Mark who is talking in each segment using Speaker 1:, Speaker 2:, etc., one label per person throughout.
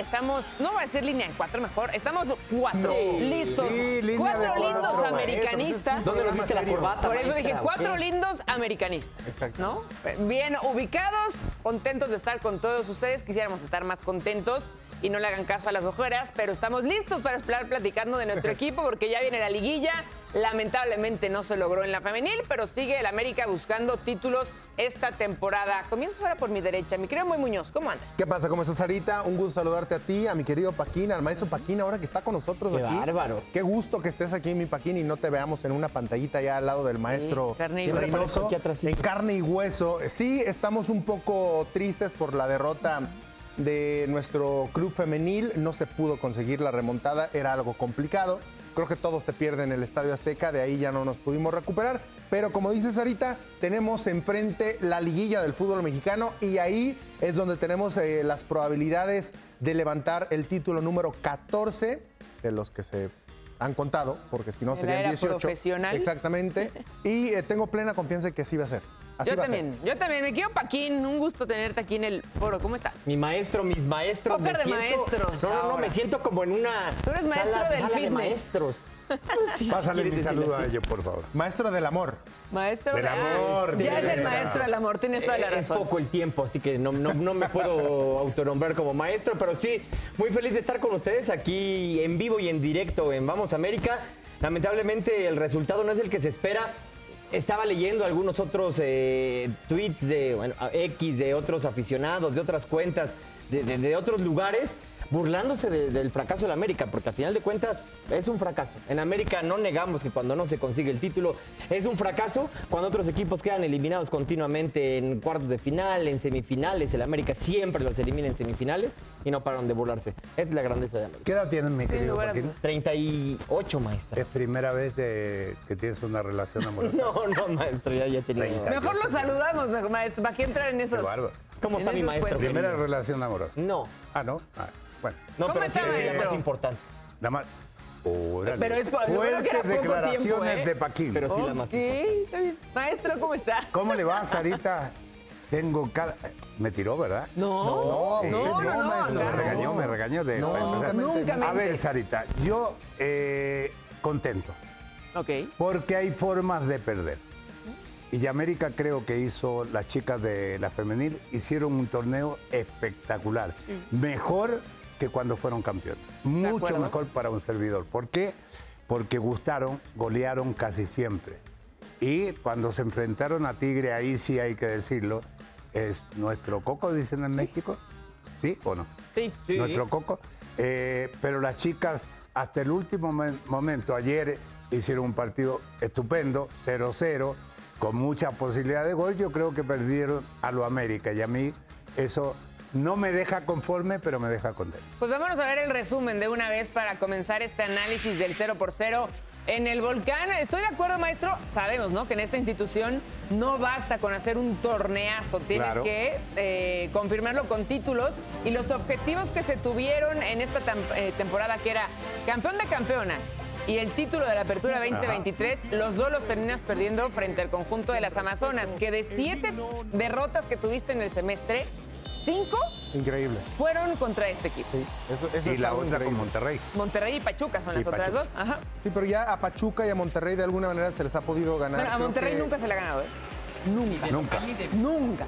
Speaker 1: estamos, no voy a decir línea de cuatro mejor, estamos cuatro listos.
Speaker 2: sí,
Speaker 1: cuatro lindos
Speaker 2: maestro,
Speaker 1: americanistas.
Speaker 2: ¿Dónde nos viste la corbata,
Speaker 1: Por eso
Speaker 2: maestra,
Speaker 1: dije cuatro lindos americanistas.
Speaker 2: Exacto.
Speaker 1: ¿No? Bien ubicados, contentos de estar con todos ustedes. Quisiéramos estar más contentos y no le hagan caso a las ojeras, pero estamos listos para estar platicando de nuestro equipo porque ya viene la liguilla. Lamentablemente no se logró en la femenil, pero sigue el América buscando títulos esta temporada. Comienzo ahora por mi derecha. Mi querido Muy Muñoz, ¿cómo andas?
Speaker 3: ¿Qué pasa? ¿Cómo estás, Sarita? Un gusto saludarte a ti, a mi querido Paquín, al maestro Paquín, ahora que está con nosotros
Speaker 2: Qué
Speaker 3: aquí.
Speaker 2: bárbaro.
Speaker 3: Qué gusto que estés aquí, mi Paquín, y no te veamos en una pantallita allá al lado del maestro
Speaker 1: carne y
Speaker 3: Reynoso,
Speaker 2: aquí.
Speaker 3: En carne y hueso. Sí, estamos un poco tristes por la derrota de nuestro club femenil. No se pudo conseguir la remontada, era algo complicado. Creo que todo se pierde en el Estadio Azteca, de ahí ya no nos pudimos recuperar. Pero como dice Sarita, tenemos enfrente la liguilla del fútbol mexicano y ahí es donde tenemos eh, las probabilidades de levantar el título número 14 de los que se han contado, porque si no
Speaker 1: De
Speaker 3: serían
Speaker 1: era
Speaker 3: 18.
Speaker 1: profesional.
Speaker 3: Exactamente. Y eh, tengo plena confianza en que así va a ser. Así
Speaker 1: yo
Speaker 3: va a ser.
Speaker 1: también, yo también. Me quiero Paquín, un gusto tenerte aquí en el foro. ¿Cómo estás?
Speaker 2: Mi maestro, mis maestros.
Speaker 1: Póker de
Speaker 2: siento-
Speaker 1: maestros
Speaker 2: No, no, no,
Speaker 1: ahora.
Speaker 2: me siento como en una.
Speaker 1: Tú eres maestro
Speaker 2: sala,
Speaker 1: del
Speaker 2: sala de
Speaker 1: fitness.
Speaker 2: maestros. Sí,
Speaker 4: Pásale mi saludo a ellos, por favor.
Speaker 3: Maestro del amor.
Speaker 1: Maestro
Speaker 4: Del
Speaker 1: de-
Speaker 4: amor,
Speaker 1: Ya es el maestro del amor, tienes toda la
Speaker 2: Eh, Es
Speaker 1: razón.
Speaker 2: poco el tiempo, así que no, no- no me puedo autonombrar como maestro, pero sí, muy feliz de estar con ustedes aquí en vivo y en directo en Vamos América. Lamentablemente el resultado no es el que se espera. Estaba leyendo algunos otros eh, tweets de bueno, X, de otros aficionados, de otras cuentas, de, de- de otros lugares, burlándose de- del fracaso del América, porque al final de cuentas es un fracaso. En América no negamos que cuando no se consigue el título es un fracaso, cuando otros equipos quedan eliminados continuamente en cuartos de final, en semifinales, el América siempre los elimina en semifinales y no paran de burlarse. Esa es la grandeza de América.
Speaker 4: ¿Qué edad tienes, mi querido
Speaker 1: a
Speaker 4: Joaquín?
Speaker 1: dudas.
Speaker 2: 38, maestra.
Speaker 4: ¿Es primera vez de- que tienes una relación amorosa?
Speaker 2: No, no, maestro, ya, ya.
Speaker 4: 30.
Speaker 1: Mejor lo saludamos, mejor, maestro. ¿Para qué entrar en esos?
Speaker 4: Qué.
Speaker 2: ¿Cómo está mi maestro?
Speaker 1: cuentos?
Speaker 4: Primera relación amorosa.
Speaker 2: No,
Speaker 4: Ah, ¿no? Ah, bueno.
Speaker 2: no,
Speaker 1: ¿Cómo
Speaker 2: pero sí es la más importante.
Speaker 4: Nada más. Órale.
Speaker 1: Pero es
Speaker 4: Fuertes declaraciones
Speaker 1: tiempo, ¿eh?
Speaker 4: de Paquín.
Speaker 2: Pero sí la más
Speaker 1: bien. Maestro, ¿cómo está?
Speaker 4: ¿Cómo le va, Sarita? Tengo cada... Me tiró, ¿verdad?
Speaker 1: No,
Speaker 4: Sí,
Speaker 1: no, no, no,
Speaker 3: maestro,
Speaker 4: Me
Speaker 1: no.
Speaker 4: regañó, me regañó de...
Speaker 3: No, nunca
Speaker 4: A ver. Sarita, yo eh, contento.
Speaker 1: Ok.
Speaker 4: Porque hay formas de perder. Y América creo que hizo, las chicas de la femenil hicieron un torneo espectacular. Mejor que cuando fueron campeones. Mucho mejor para un servidor. ¿Por qué? Porque gustaron, golearon casi siempre. Y cuando se enfrentaron a Tigre, ahí sí hay que decirlo, es nuestro coco, dicen en México. ¿Sí o no?
Speaker 1: Sí.
Speaker 2: Sí.
Speaker 4: nuestro coco. Eh, pero las chicas, hasta el último momen- momento, ayer hicieron un partido estupendo, 0-0, con muchas posibilidades de gol. Yo creo que perdieron a lo América y a mí eso no me deja conforme, pero me deja contento.
Speaker 1: Pues vámonos a ver el resumen de una vez para comenzar este análisis del 0 por 0 en el volcán. Estoy de acuerdo, maestro. Sabemos, ¿no? Que en esta institución no basta con hacer un torneazo. Tienes
Speaker 4: Claro.
Speaker 1: que eh, confirmarlo con títulos y los objetivos que se tuvieron en esta eh, temporada, que era campeón de campeonas. Y el título de la Apertura 2023, los dos los terminas perdiendo frente al conjunto de las Amazonas, que de siete derrotas que tuviste en el semestre, cinco
Speaker 3: Increíble.
Speaker 1: fueron contra este equipo.
Speaker 3: Sí, eso, eso
Speaker 4: Y
Speaker 3: es
Speaker 4: la otra con. Monterrey.
Speaker 1: Monterrey y Pachuca son las otras dos. Ajá.
Speaker 3: Sí, pero ya a Pachuca y a Monterrey de alguna manera se les ha podido ganar.
Speaker 1: Bueno, a Monterrey
Speaker 3: que-
Speaker 1: nunca se le ha ganado, ¿eh? Nunca.
Speaker 4: Nunca.
Speaker 1: Nunca.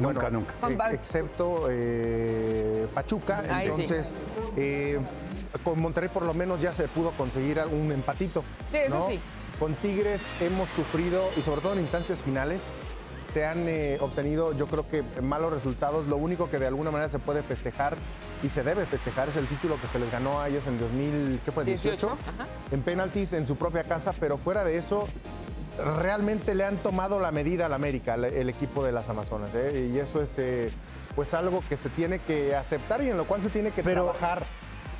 Speaker 4: Nunca, nunca.
Speaker 3: Eh,
Speaker 1: Pablo.
Speaker 3: excepto eh, Pachuca.
Speaker 1: Ahí sí.
Speaker 3: Entonces, eh, con Monterrey por lo menos ya se pudo conseguir un empatito.
Speaker 1: Sí, eso
Speaker 3: ¿no?
Speaker 1: sí.
Speaker 3: Con Tigres hemos sufrido, y sobre todo en instancias finales, se han eh, obtenido, yo creo que malos resultados. Lo único que de alguna manera se puede festejar y se debe festejar es el título que se les ganó a ellos en 2000, ¿qué fue? 18,
Speaker 1: 18, ajá.
Speaker 3: en penaltis en su propia casa, pero fuera de eso, realmente le han tomado la medida al América, el, el equipo de las Amazonas. ¿eh? Y eso es eh, pues algo que se tiene que aceptar y en lo cual se tiene que
Speaker 4: Pero-
Speaker 3: trabajar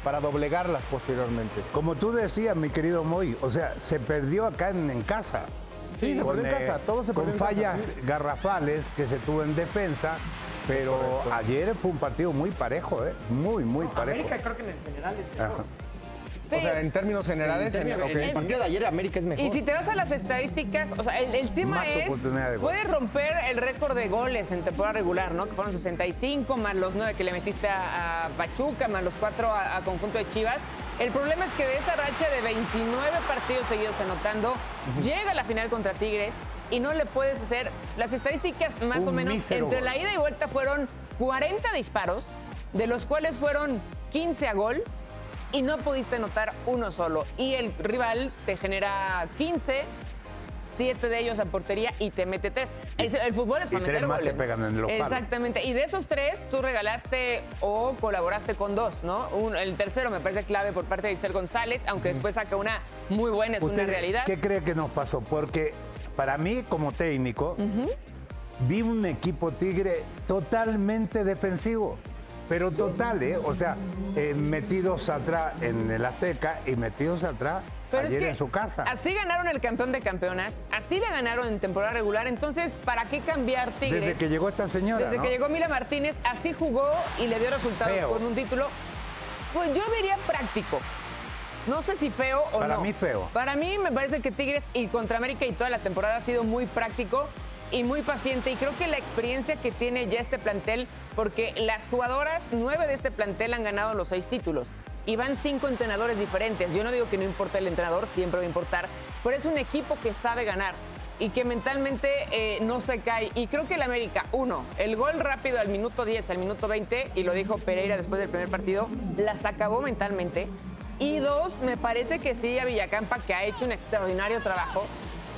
Speaker 3: para doblegarlas posteriormente.
Speaker 4: Como tú decías, mi querido Moy, o sea, se perdió acá en, en casa.
Speaker 3: Sí, se
Speaker 4: Con,
Speaker 3: perdió en
Speaker 4: eh,
Speaker 3: casa, todo se
Speaker 4: Con
Speaker 3: perdió en casa,
Speaker 4: fallas
Speaker 3: sí.
Speaker 4: garrafales que se tuvo en defensa, pero
Speaker 3: Correcto.
Speaker 4: ayer fue un partido muy parejo, ¿eh? Muy, muy parejo.
Speaker 2: América creo que en el general es mejor.
Speaker 4: Ajá.
Speaker 1: Sí.
Speaker 3: O sea, en términos generales,
Speaker 2: En términos- el partido de ayer América es mejor.
Speaker 1: Y si te vas a las estadísticas, o sea, el, el tema
Speaker 4: Más
Speaker 1: es,
Speaker 4: oportunidad de gol.
Speaker 1: puedes romper el récord de goles en temporada regular, ¿no? Que fueron 65, más los 9 que le metiste a, a Pachuca, más los 4 a, a conjunto de Chivas. El problema es que de esa racha de 29 partidos seguidos anotando, llega a la final contra Tigres y no le puedes hacer, las estadísticas más
Speaker 4: Un
Speaker 1: o menos,
Speaker 4: mísero
Speaker 1: entre la ida y vuelta fueron 40 disparos, de los cuales fueron 15 a gol y no pudiste anotar uno solo. Y el rival te genera 15, 7 de ellos a portería y te mete tres. Es- el fútbol es
Speaker 4: y
Speaker 1: para
Speaker 4: tres
Speaker 1: meter
Speaker 4: más
Speaker 1: goles.
Speaker 4: te pegan en los palos.
Speaker 1: Exactamente. Y de esos tres, tú regalaste o colaboraste con dos, ¿no? Un- el tercero me parece clave por parte de Isel González, aunque después saca una muy buena, es una
Speaker 4: ¿Usted
Speaker 1: realidad.
Speaker 4: ¿Qué cree que nos pasó? Porque para mí, como técnico, vi un equipo Tigre totalmente defensivo. Pero total, ¿eh? O sea, eh, metidos atrás en el Azteca y metidos atrás
Speaker 1: Pero es
Speaker 4: ayer
Speaker 1: que
Speaker 4: en su casa.
Speaker 1: Así ganaron el campeón de campeonas, así le ganaron en temporada regular. Entonces, ¿para qué cambiar Tigres?
Speaker 4: Desde que llegó esta señora,
Speaker 1: Desde
Speaker 4: ¿no?
Speaker 1: que llegó Mila Martínez, así jugó y le dio resultados
Speaker 4: Feo.
Speaker 1: con un título. Pues yo diría práctico. No sé si feo o
Speaker 4: Para
Speaker 1: no.
Speaker 4: mí feo.
Speaker 1: Para mí me parece que Tigres y contra América y toda la temporada ha sido muy práctico y muy paciente. Y creo que la experiencia que tiene ya este plantel, porque las jugadoras, nueve de este plantel han ganado los seis títulos. Y van cinco entrenadores diferentes. Yo no digo que no importa el entrenador, siempre va a importar. Pero es un equipo que sabe ganar y que mentalmente eh, no se cae. Y creo que el América, uno, el gol rápido al minuto 10, al minuto 20, y lo dijo Pereira después del primer partido, las acabó mentalmente. Y dos, me parece que sí a Villacampa, que ha hecho un extraordinario trabajo,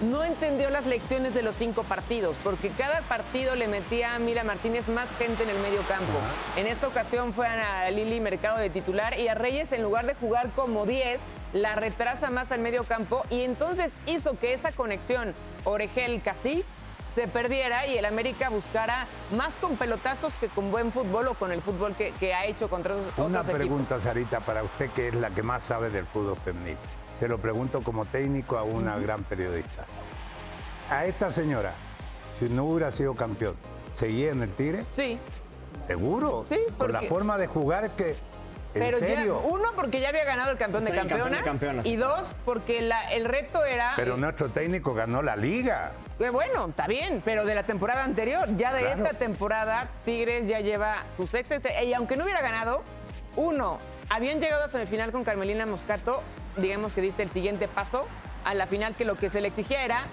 Speaker 1: no entendió las lecciones de los cinco partidos, porque cada partido le metía a Mila Martínez más gente en el medio campo. En esta ocasión fue a Lili Mercado de titular y a Reyes, en lugar de jugar como 10, la retrasa más al medio campo y entonces hizo que esa conexión Oregel-Casí se perdiera y el América buscara más con pelotazos que con buen fútbol o con el fútbol que, que ha hecho contra otros,
Speaker 4: Una
Speaker 1: otros equipos.
Speaker 4: pregunta, Sarita, para usted que es la que más sabe del fútbol femenino. Se lo pregunto como técnico a una gran periodista. A esta señora, si no hubiera sido campeón, ¿seguía en el Tigre?
Speaker 1: Sí,
Speaker 4: ¿Seguro?
Speaker 1: Sí,
Speaker 4: Con la forma de jugar que... ¿En
Speaker 1: pero ya,
Speaker 4: serio?
Speaker 1: uno, porque ya había ganado el campeón de
Speaker 2: campeón
Speaker 1: campeonas. Y dos, porque la- el reto era.
Speaker 4: Pero nuestro técnico ganó la liga.
Speaker 1: Eh, bueno, está bien, pero de la temporada anterior, ya de
Speaker 4: Claro.
Speaker 1: esta temporada, Tigres ya lleva su sexta. este- Y aunque no hubiera ganado, uno, habían llegado a semifinal con Carmelina Moscato, digamos que diste el siguiente paso a la final, que lo que se le exigía era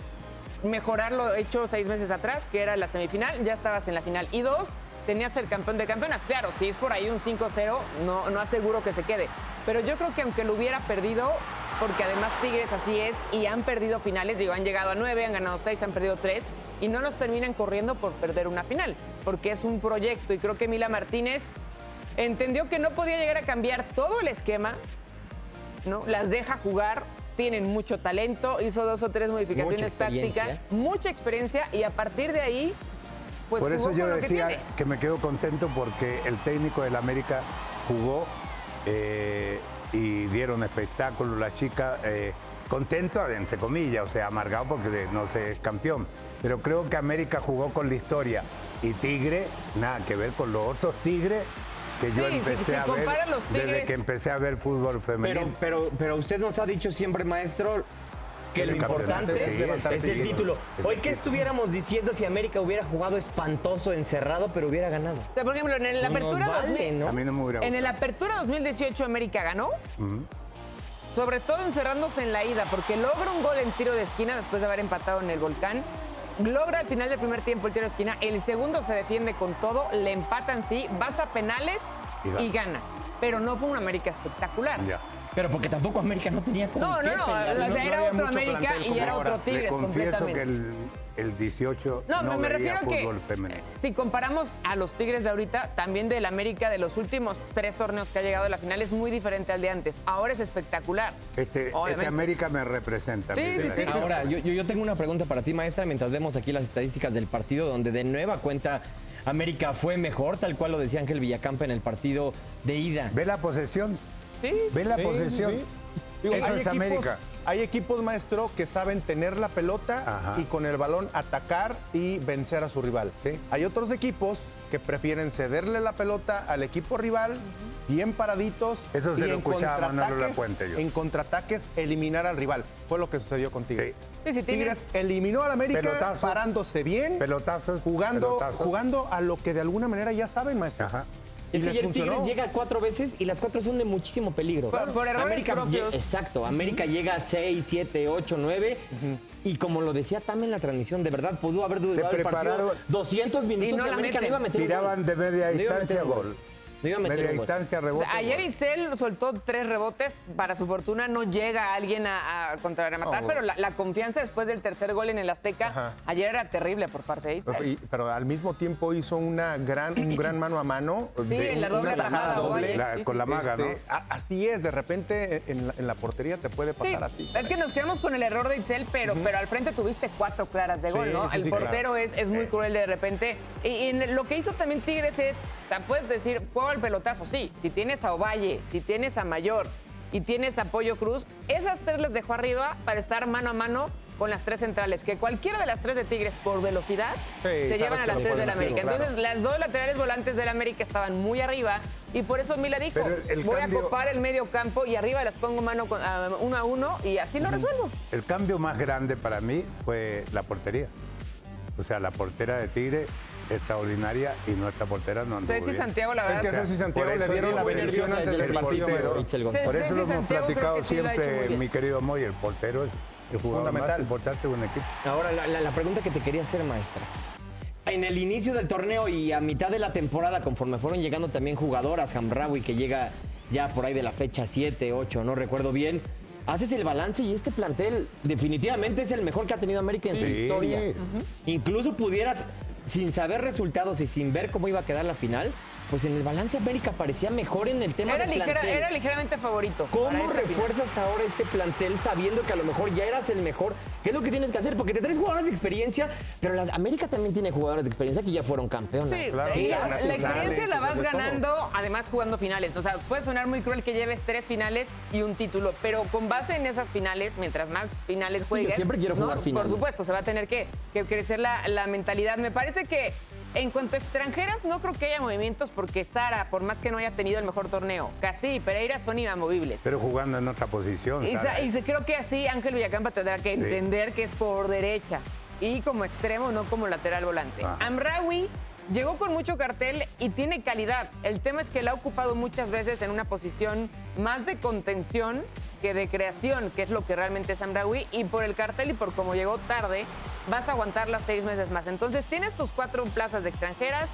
Speaker 1: mejorar lo hecho seis meses atrás, que era la semifinal, ya estabas en la final. Y dos, tenías el campeón de campeonas. Claro, si es por ahí un 5-0, no, no aseguro que se quede. Pero yo creo que aunque lo hubiera perdido, porque además Tigres así es, y han perdido finales, digo, han llegado a nueve, han ganado seis, han perdido tres, y no los terminan corriendo por perder una final, porque es un proyecto. Y creo que Mila Martínez entendió que no podía llegar a cambiar todo el esquema, ¿no? Las deja jugar, tienen mucho talento, hizo dos o tres modificaciones
Speaker 2: Mucha
Speaker 1: tácticas, mucha experiencia y a partir de ahí, pues
Speaker 4: Por eso yo
Speaker 1: con lo que
Speaker 4: decía que, me quedo contento porque el técnico del América jugó eh, y dieron espectáculo. La chica eh, contento, entre comillas, o sea, amargado porque no se es campeón. Pero creo que América jugó con la historia y Tigre, nada que ver con los otros Tigres que yo
Speaker 1: Sí,
Speaker 4: empecé
Speaker 1: si
Speaker 4: a ver desde que empecé a ver fútbol femenino.
Speaker 2: Pero, pero, pero usted nos ha dicho siempre, maestro, que
Speaker 4: El
Speaker 2: lo importante
Speaker 4: sí,
Speaker 2: es,
Speaker 4: el título.
Speaker 2: Hoy,
Speaker 4: el
Speaker 2: ¿qué
Speaker 4: título.
Speaker 2: estuviéramos diciendo si América hubiera jugado espantoso, encerrado, pero hubiera ganado?
Speaker 1: O sea, por ejemplo, en la
Speaker 2: Nos
Speaker 1: apertura
Speaker 2: vale,
Speaker 1: 2000
Speaker 2: ¿no?
Speaker 4: a mí no me hubiera
Speaker 1: En el
Speaker 4: gustado.
Speaker 1: apertura 2018 América ganó, sobre todo encerrándose en la ida, porque logra un gol en tiro de esquina después de haber empatado en el volcán. Logra al final del primer tiempo el tiro de esquina, el segundo se defiende con todo, le empatan sí, vas a penales
Speaker 4: Y gana.
Speaker 1: y ganas. Pero no fue una América espectacular.
Speaker 4: Ya.
Speaker 2: Pero porque tampoco América no tenía con
Speaker 1: No, no, no, o sea,
Speaker 3: no
Speaker 1: era otro América y era
Speaker 3: ahora.
Speaker 1: otro Tigres
Speaker 4: Le confieso
Speaker 1: completamente.
Speaker 4: que el, el 18
Speaker 1: No,
Speaker 4: no,
Speaker 1: me,
Speaker 4: veía
Speaker 1: refiero
Speaker 4: fútbol
Speaker 1: que
Speaker 4: femenino.
Speaker 1: si comparamos a los Tigres de ahorita, también del América de los últimos tres torneos que ha llegado a la final es muy diferente al de antes. Ahora es espectacular.
Speaker 4: Este, este. América me representa.
Speaker 1: Sí, sí, sí.
Speaker 2: Ahora, yo, yo- tengo una pregunta para ti, maestra, mientras vemos aquí las estadísticas del partido, donde de nueva cuenta América fue mejor, tal cual lo decía Ángel Villacampa en el partido de ida.
Speaker 4: Ve la posesión.
Speaker 1: Sí.
Speaker 4: Ve la
Speaker 3: Sí,
Speaker 4: posesión.
Speaker 3: sí, sí. Digo,
Speaker 4: Eso es
Speaker 3: equipos-
Speaker 4: América.
Speaker 3: Hay equipos, maestro, que saben tener la pelota
Speaker 4: Ajá.
Speaker 3: y con el balón atacar y vencer a su rival.
Speaker 4: Sí.
Speaker 3: Hay otros equipos que prefieren cederle la pelota al equipo rival, bien paraditos.
Speaker 4: Eso se
Speaker 3: y
Speaker 4: lo
Speaker 3: en
Speaker 4: escuchaba Manolo
Speaker 3: contraataques-
Speaker 4: Lapuente yo.
Speaker 3: En contraataques, eliminar al rival. Fue lo que sucedió con Tigres.
Speaker 4: Sí.
Speaker 1: Sí, sí,
Speaker 3: Tigres eliminó al América
Speaker 4: Pelotazo.
Speaker 3: parándose bien,
Speaker 4: Pelotazos.
Speaker 3: jugando,
Speaker 4: pelotazos.
Speaker 3: jugando a lo que de alguna manera ya saben, maestro.
Speaker 4: Ajá.
Speaker 2: Es que ayer. Tigres llega cuatro veces y las cuatro son de muchísimo peligro.
Speaker 1: Por- por errores
Speaker 2: América
Speaker 1: propios.
Speaker 2: Exacto, América llega a 6, 7, 8, 9 y como lo decía también en la transmisión, de verdad pudo haber durado el partido
Speaker 4: prepararon.
Speaker 2: 200 minutos
Speaker 1: Y no
Speaker 2: América no iba a meter un
Speaker 4: Tiraban
Speaker 2: gol.
Speaker 4: de media distancia gol.
Speaker 2: No iba a meter
Speaker 4: Media distancia
Speaker 1: O
Speaker 4: rebote.
Speaker 1: sea, ayer. Itzel soltó tres rebotes. Para su fortuna no llega alguien a, a contrarrematar, pero la, la confianza después del tercer gol en el Azteca
Speaker 3: Ajá.
Speaker 1: ayer era terrible por parte de Itzel.
Speaker 3: Y- pero al mismo tiempo hizo una gran, un gran mano a mano.
Speaker 1: Sí,
Speaker 3: de
Speaker 1: la
Speaker 3: una
Speaker 1: doble
Speaker 3: tajada
Speaker 1: tajada,
Speaker 3: doble.
Speaker 4: La-
Speaker 1: Sí,
Speaker 4: con la maga,
Speaker 3: Este,
Speaker 4: ¿no?
Speaker 3: a- así es, de repente en la, en la portería te puede
Speaker 1: Sí,
Speaker 3: pasar así.
Speaker 1: Es que nos quedamos con el error de Itzel, pero, pero al frente tuviste cuatro claras de
Speaker 3: Sí,
Speaker 1: gol, ¿no?
Speaker 3: sí,
Speaker 1: el
Speaker 3: sí,
Speaker 1: portero
Speaker 3: claro.
Speaker 1: es, es muy cruel de repente. Y, lo que hizo también Tigres es, o sea, puedes decir, juego al pelotazo, sí. Si tienes a Ovalle, si tienes a Mayor y tienes a Pollo Cruz, esas tres las dejó arriba para estar mano a mano con las tres centrales, que cualquiera de las tres de Tigres por velocidad se llevan a las tres del
Speaker 3: hacer,
Speaker 1: América.
Speaker 3: claro.
Speaker 1: Entonces, las dos laterales volantes del América estaban muy arriba y por eso Mila dijo,
Speaker 4: el
Speaker 1: voy
Speaker 4: cambio-
Speaker 1: a copar el medio campo y arriba las pongo mano con- a- uno a uno y así lo resuelvo.
Speaker 4: El cambio más grande para mí fue la portería. O sea, la portera de Tigre, extraordinaria, y nuestra portera no anduvo
Speaker 1: Ceci
Speaker 4: bien.
Speaker 1: Santiago, la
Speaker 3: Es
Speaker 1: verdad.
Speaker 3: que a Ceci Santiago
Speaker 4: por
Speaker 3: le
Speaker 4: eso
Speaker 3: dieron la bendición antes del
Speaker 4: el
Speaker 3: partido.
Speaker 4: Por eso lo hemos platicado siempre, mi querido Moy, el portero es el jugador más
Speaker 3: Fundamental.
Speaker 4: importante de un equipo.
Speaker 2: Ahora, la, la- la pregunta que te quería hacer, maestra. En el inicio del torneo y a mitad de la temporada, conforme fueron llegando también jugadoras, Hamraoui, que llega ya por ahí de la fecha 7, 8, no recuerdo bien, haces el balance y este plantel definitivamente es el mejor que ha tenido América en su
Speaker 4: Sí.
Speaker 2: historia. Incluso pudieras, sin saber resultados y sin ver cómo iba a quedar la final, pues en el balance América parecía mejor en el tema
Speaker 1: Era,
Speaker 2: de
Speaker 1: ligera-
Speaker 2: plantel.
Speaker 1: era ligeramente favorito.
Speaker 2: ¿Cómo
Speaker 1: final.
Speaker 2: refuerzas ahora este plantel sabiendo que a lo mejor ya eras el mejor? ¿Qué es lo que tienes que hacer? Porque te traes jugadores de experiencia, pero las, América también tiene jugadores de experiencia que ya fueron campeones.
Speaker 1: Sí,
Speaker 3: Claro,
Speaker 1: la, experiencia la vas
Speaker 3: todo.
Speaker 1: ganando, además jugando finales. O sea, puede sonar muy cruel que lleves tres finales y un título, pero con base en esas finales, mientras más finales juegues.
Speaker 2: yo siempre quiero
Speaker 1: ¿no?
Speaker 2: jugar finales.
Speaker 1: Por supuesto, se va a tener que, que crecer la, la mentalidad. Me parece que en cuanto a extranjeras, no creo que haya movimientos porque Sara, por más que no haya tenido el mejor torneo, Casi y Pereira son inamovibles.
Speaker 4: Pero jugando en otra posición,
Speaker 1: Y,
Speaker 4: Sara.
Speaker 1: sa- y creo que así Ángel Villacampa tendrá que entender que es por derecha y como extremo, no como lateral volante.
Speaker 4: Ajá.
Speaker 1: Amraoui llegó con mucho cartel y tiene calidad. El tema es que la ha ocupado muchas veces en una posición más de contención que de creación, que es lo que realmente es Amraoui. Y por el cartel y por cómo llegó tarde, vas a aguantar las seis meses más. Entonces tienes tus cuatro plazas de extranjeras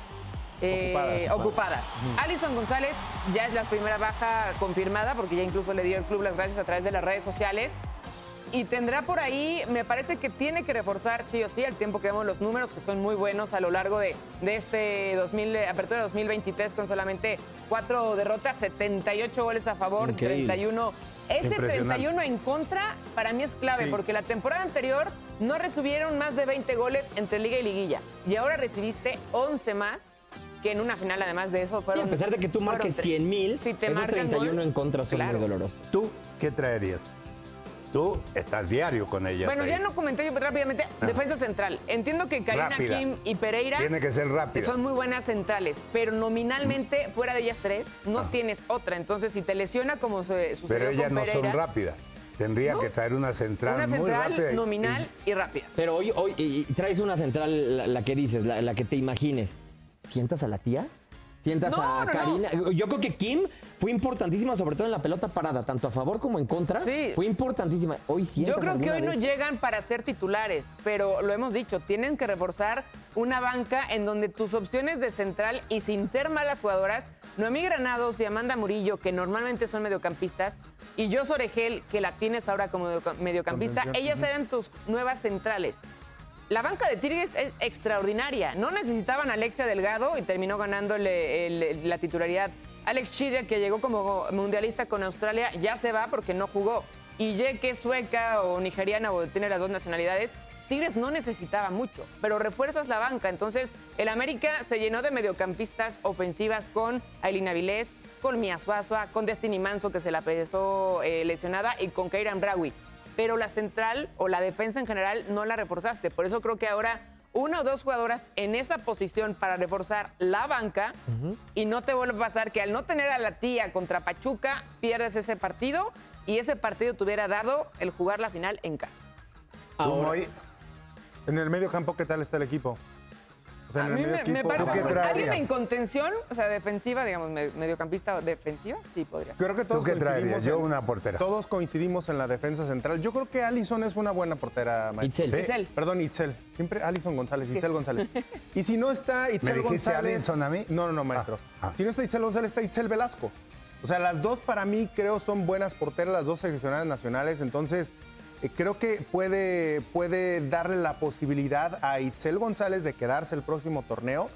Speaker 1: eh,
Speaker 3: Ocupadas.
Speaker 1: ocupadas. Alison González ya es la primera baja confirmada porque ya incluso le dio el club las gracias a través de las redes sociales. Y tendrá por ahí, me parece que tiene que reforzar sí o sí al tiempo que vemos los números que son muy buenos a lo largo de, de este 2000, eh, apertura 2023 con solamente cuatro derrotas, 78 goles a favor,
Speaker 2: Increíble.
Speaker 1: 31. Ese
Speaker 4: Impresionante.
Speaker 1: 31 en contra para mí es clave
Speaker 3: Sí.
Speaker 1: porque la temporada anterior no recibieron más de 20 goles entre liga y liguilla y ahora recibiste 11 más que en una final además de eso
Speaker 2: Y
Speaker 1: fueron
Speaker 2: a pesar de que tú marques
Speaker 1: tres.
Speaker 2: 100 mil,
Speaker 1: Si
Speaker 2: esos
Speaker 1: marcan
Speaker 2: 31
Speaker 1: gol,
Speaker 2: en contra son
Speaker 1: claro.
Speaker 2: muy dolorosos.
Speaker 4: ¿Tú qué traerías? Tú estás diario con ellas.
Speaker 1: Bueno,
Speaker 4: ahí.
Speaker 1: ya no comenté yo rápidamente. Defensa central. Entiendo que Karina
Speaker 4: Rápida.
Speaker 1: Kim y Pereira
Speaker 4: Tiene que ser rápida.
Speaker 1: son muy buenas centrales, pero nominalmente, fuera de ellas tres, no
Speaker 4: Ah.
Speaker 1: tienes otra. Entonces, si te lesiona como se sucedió
Speaker 4: Pero ellas
Speaker 1: con
Speaker 4: no son rápidas. Tendría
Speaker 1: No.
Speaker 4: que traer una central
Speaker 1: una
Speaker 4: muy
Speaker 1: central
Speaker 4: rápida. y-
Speaker 1: nominal y rápida.
Speaker 2: Pero hoy, hoy y- y traes una central, la, la que dices, la, la que te imagines. ¿Sientas a la tía? Sientas
Speaker 1: No,
Speaker 2: a
Speaker 1: no, no.
Speaker 2: Karina. Yo creo que Kim fue importantísima, sobre todo en la pelota parada, tanto a favor como en contra.
Speaker 1: Sí.
Speaker 2: Fue importantísima. Hoy sientas
Speaker 1: Yo creo que hoy no llegan para ser titulares, pero lo hemos dicho, tienen que reforzar una banca en donde tus opciones de central y sin ser malas jugadoras, Noemí Granados y Amanda Murillo, que normalmente son mediocampistas, y Jos Oregel, que la tienes ahora como medioca- mediocampista, ellas eran tus nuevas centrales. La banca de Tigres es extraordinaria. No necesitaban a Alexia Delgado y terminó ganándole la titularidad. Alex Chide, que llegó como mundialista con Australia, ya se va porque no jugó. Y Ye, sueca o nigeriana o tiene las dos nacionalidades, Tigres no necesitaba mucho, pero refuerzas la banca. Entonces, el América se llenó de mediocampistas ofensivas con Aileen Avilés, con Mia Suazua, con Destiny Manso, que se la pesó eh, lesionada, y con Keiran Brawi pero la central o la defensa en general no la reforzaste. Por eso creo que ahora una o dos jugadoras en esa posición para reforzar la banca y no te vuelve a pasar que al no tener a la tía contra Pachuca pierdes ese partido y ese partido te hubiera dado el jugar la final en casa.
Speaker 2: Ahora-
Speaker 3: En el medio campo, ¿qué tal está el equipo? O sea,
Speaker 1: A
Speaker 3: en el
Speaker 1: mí
Speaker 3: medio
Speaker 1: me, me parece alguien en contención, o sea, defensiva, digamos, me- mediocampista defensiva, sí podría ser.
Speaker 3: Creo que todos
Speaker 4: ¿Tú qué traerías? Yo una portera.
Speaker 3: Todos coincidimos en la defensa central. Yo creo que Allison es una buena portera, maestro.
Speaker 2: Itzel.
Speaker 4: Sí.
Speaker 1: Itzel.
Speaker 3: Perdón, Itzel. Siempre Alison González, Itzel González. Y si no está Itzel
Speaker 4: dijiste
Speaker 3: González.
Speaker 4: Alison a mí?
Speaker 3: No, no, no, maestro.
Speaker 4: Ah, ah.
Speaker 3: Si no está Itzel González, está Itzel Velasco. O sea, las dos para mí creo son buenas porteras, las dos seleccionadas nacionales. Entonces, creo que puede, puede darle la posibilidad a Itzel González de quedarse el próximo torneo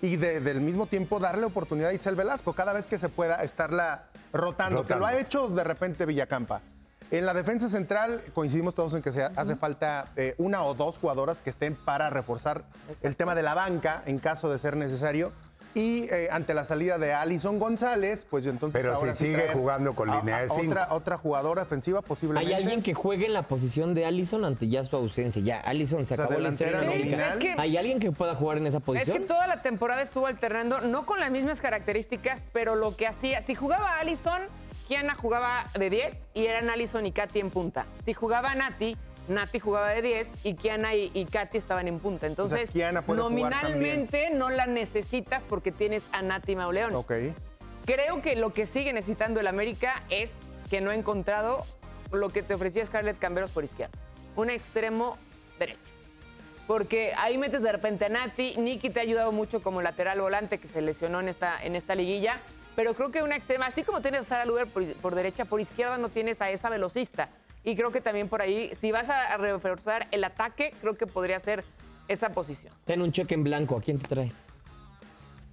Speaker 3: y de- del mismo tiempo darle oportunidad a Itzel Velasco cada vez que se pueda estarla rotando, que
Speaker 4: Rotando.
Speaker 3: lo ha hecho de repente Villacampa. En la defensa central coincidimos todos en que se hace falta eh, una o dos jugadoras que estén para reforzar el tema de la banca en caso de ser necesario. Y eh, ante la salida de Alison González, pues entonces
Speaker 4: Pero
Speaker 3: ahora
Speaker 4: si
Speaker 3: sí
Speaker 4: sigue jugando con
Speaker 3: a-
Speaker 4: línea de cinco.
Speaker 3: Otra, otra jugadora ofensiva posiblemente.
Speaker 2: ¿Hay alguien que juegue en la posición de Allison ante ya su ausencia? Ya, Allison se
Speaker 3: O sea,
Speaker 2: acabó la historia.
Speaker 1: Es que-
Speaker 2: ¿Hay alguien que pueda jugar en esa
Speaker 1: Es
Speaker 2: posición?
Speaker 1: que toda la temporada estuvo alternando, no con las mismas características, pero lo que hacía, si jugaba Allison, Kiana jugaba de 10 y eran Allison y Katy en punta. Si jugaba Nati, Nati jugaba de 10 y Kiana y, y Katy estaban en punta. Entonces, nominalmente no la necesitas porque tienes a Nati Mauleón.
Speaker 3: Ok.
Speaker 1: Creo que lo que sigue necesitando el América es que no ha encontrado lo que te ofrecía Scarlett Camberos por izquierda. Un extremo derecho. Porque ahí metes de repente a Nati. Nicky te ha ayudado mucho como lateral volante que se lesionó en esta, en esta liguilla. Pero creo que una extrema, así como tienes a Sara Luber por, por derecha, por izquierda no tienes a esa velocista. Y creo que también por ahí, si vas a, a reforzar el ataque, creo que podría ser esa posición.
Speaker 2: Ten un cheque en blanco. ¿A quién te traes?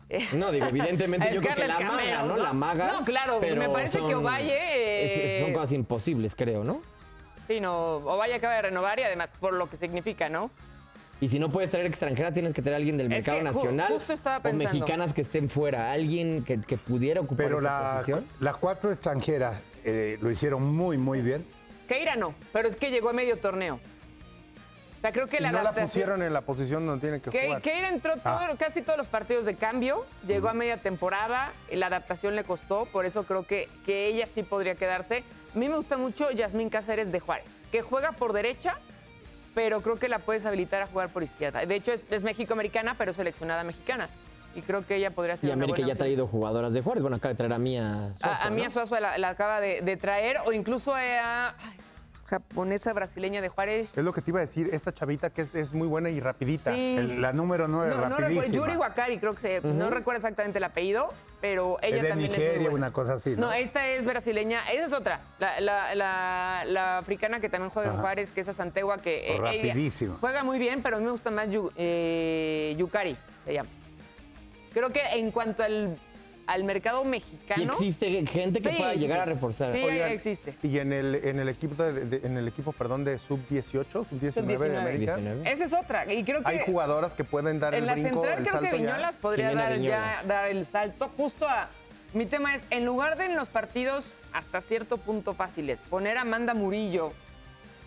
Speaker 2: No, digo, evidentemente yo creo que la maga, ¿no? La maga.
Speaker 1: No, claro,
Speaker 2: pero
Speaker 1: me parece que Ovalle... eh,
Speaker 2: es- son cosas imposibles, creo, ¿no?
Speaker 1: Sí, no, Ovalle acaba de renovar y además por lo que significa, ¿no?
Speaker 2: Y si no puedes traer extranjera, tienes que traer a alguien del
Speaker 1: Es
Speaker 2: mercado
Speaker 1: que ju-
Speaker 2: nacional
Speaker 1: justo estaba
Speaker 2: o mexicanas que estén fuera. Alguien que, que pudiera ocupar
Speaker 4: Pero
Speaker 2: esa
Speaker 4: la-
Speaker 2: posición.
Speaker 4: las cuatro extranjeras eh, lo hicieron muy, muy bien.
Speaker 1: Keira no, pero es que llegó a medio torneo. O sea, creo que
Speaker 3: Y
Speaker 1: la
Speaker 3: no la pusieron en la posición donde tiene que
Speaker 1: Ke-
Speaker 3: jugar.
Speaker 1: Keira entró todo- casi todos los partidos de cambio, llegó a media temporada, la adaptación le costó, por eso creo que, que ella sí podría quedarse. A mí me gusta mucho Yasmín Cáceres de Juárez, que juega por derecha, pero creo que la puedes habilitar a jugar por izquierda. De hecho, es, es México-americana, pero seleccionada mexicana. Y creo que ella podría ser
Speaker 2: Y
Speaker 1: una
Speaker 2: América
Speaker 1: buena
Speaker 2: ya ha traído jugadoras de Juárez. Bueno, acaba de traer a Mía Suazo,
Speaker 1: A, a Mía
Speaker 2: ¿no?
Speaker 1: Suazo la, la acaba de, de traer, o incluso a ay, japonesa brasileña de Juárez.
Speaker 3: Es lo que te iba a decir, esta chavita que es, es muy buena y rapidita.
Speaker 1: Sí.
Speaker 4: El- la número nueve,
Speaker 1: No, no recuerdo,
Speaker 4: rapidísima.
Speaker 1: Yuri Wakari, creo que se, no recuerdo exactamente el apellido, pero ella
Speaker 4: es de
Speaker 1: también es muy
Speaker 4: Nigeria,
Speaker 1: buena.
Speaker 4: una cosa así, ¿no?
Speaker 1: No, esta es brasileña, esa es otra, la, la- la- la africana que también juega en. Juárez, que es a Santegua, que eh, ella
Speaker 4: Rapidísima.
Speaker 1: juega muy bien, pero a mí me gusta más Yu- eh, Yukari, se llama. Creo que en cuanto al, al mercado
Speaker 2: Sí
Speaker 1: mexicano...
Speaker 2: existe gente que
Speaker 1: Sí,
Speaker 2: pueda
Speaker 1: sí,
Speaker 2: llegar
Speaker 1: sí.
Speaker 2: a reforzar.
Speaker 1: Sí,
Speaker 3: Oigan,
Speaker 1: existe.
Speaker 3: Y en el, en el equipo, de, de- en el equipo perdón, de sub-18, sub-19
Speaker 1: Sub-19.
Speaker 3: de América,
Speaker 2: 19.
Speaker 1: Esa es otra, y creo que...
Speaker 3: hay jugadoras que pueden dar
Speaker 1: En
Speaker 3: el
Speaker 1: la
Speaker 3: brinco,
Speaker 1: central
Speaker 3: el
Speaker 1: creo que
Speaker 3: ya.
Speaker 1: Viñolas podría dar, ya, dar el salto justo a... Mi tema es, en lugar de en los partidos hasta cierto punto fáciles, poner a Amanda Murillo,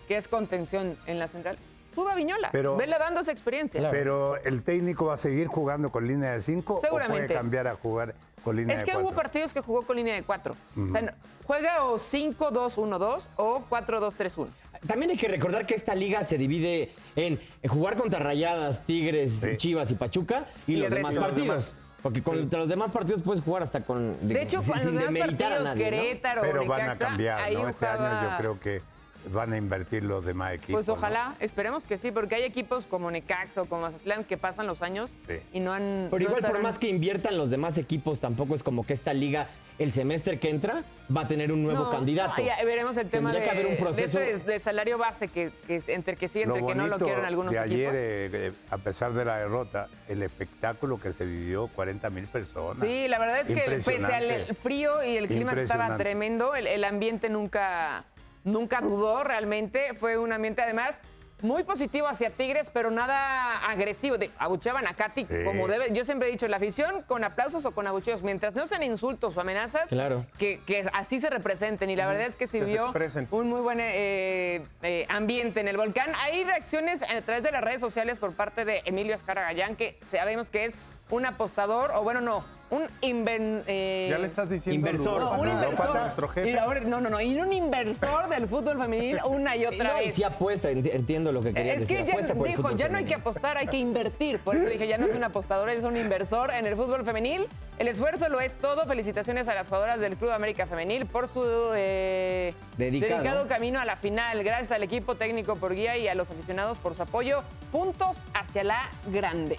Speaker 1: que es contención en la central, suba a Viñolas,
Speaker 4: Pero-
Speaker 1: vele dando esa experiencia.
Speaker 4: Pero el técnico va a seguir jugando con línea de cinco o
Speaker 1: Seguramente.
Speaker 4: puede cambiar a jugar con línea
Speaker 1: Es
Speaker 4: de
Speaker 1: que hubo
Speaker 4: cuatro.
Speaker 1: partidos que jugó con línea de cuatro. O sea, no- juega o 5-2-1-2 o 4-2-3-1.
Speaker 2: También hay que recordar que esta liga se divide en jugar contra Rayadas, Tigres,
Speaker 4: Sí.
Speaker 2: Chivas y Pachuca y,
Speaker 1: Y
Speaker 2: los demás partidos. Porque con los demás partidos puedes jugar hasta con.
Speaker 1: De hecho,
Speaker 2: sin-
Speaker 1: con los demás
Speaker 2: demeritar a
Speaker 1: partidos,
Speaker 2: nadie, ¿no?
Speaker 1: Querétaro,
Speaker 4: Pero van a
Speaker 1: Necaxa,
Speaker 4: cambiar, ¿no? Este año
Speaker 1: jugaba-
Speaker 4: yo creo que van a invertir los demás equipos.
Speaker 1: Pues
Speaker 4: ¿no?
Speaker 1: ojalá, esperemos que sí, porque hay equipos como Necaxa o como Mazatlán que pasan los años
Speaker 4: Sí.
Speaker 1: y no han.
Speaker 2: Pero
Speaker 1: no
Speaker 2: igual, por más que inviertan los demás equipos, tampoco es como que esta liga, el semestre que entra, va a tener un nuevo
Speaker 1: No,
Speaker 2: candidato.
Speaker 1: no, ya veremos el tema
Speaker 2: Tendría
Speaker 1: de,
Speaker 2: que haber un proceso.
Speaker 1: de, ese- de salario base que, que es entre que sí, entre
Speaker 4: Lo
Speaker 1: que no lo quieren algunos
Speaker 4: de ayer,
Speaker 1: equipos.
Speaker 4: eh, eh, a pesar de la derrota, el espectáculo que se vivió, 40 mil personas.
Speaker 1: Sí, la verdad es que pese al frío y el clima que estaba tremendo, el, el ambiente nunca, nunca dudó realmente. Fue un ambiente además muy positivo hacia Tigres, pero nada agresivo. De, abucheaban a Katy
Speaker 4: Sí.
Speaker 1: como debe. Yo siempre he dicho, la afición con aplausos o con abucheos, mientras no sean insultos o amenazas,
Speaker 2: Claro.
Speaker 1: que, que así se representen. Y la verdad es que se
Speaker 3: Que se
Speaker 1: vio un muy buen eh, eh, ambiente en el volcán. Hay reacciones a través de las redes sociales por parte de Emilio Azcarra Gallán, que sabemos que es un apostador, o bueno, no, un inven, eh,
Speaker 3: Ya le estás diciendo
Speaker 2: Inversor.
Speaker 1: no, un inversor.
Speaker 3: nuestro
Speaker 1: Y
Speaker 3: jefe.
Speaker 1: ahora- no, no, no, y un inversor del fútbol femenil una y otra
Speaker 2: No, y
Speaker 1: vez.
Speaker 2: sí apuesta, enti- entiendo lo que quería
Speaker 1: Es
Speaker 2: decir.
Speaker 1: que ya
Speaker 2: apuesta
Speaker 1: dijo, ya no hay que apostar, hay que invertir. Por eso dije, ya no es un apostador, es un inversor en el fútbol femenil. El esfuerzo lo es todo. Felicitaciones a las jugadoras del Club América Femenil por su eh,
Speaker 2: Dedicado.
Speaker 1: camino a la final. Gracias al equipo técnico por guía y a los aficionados por su apoyo. Puntos hacia la grande.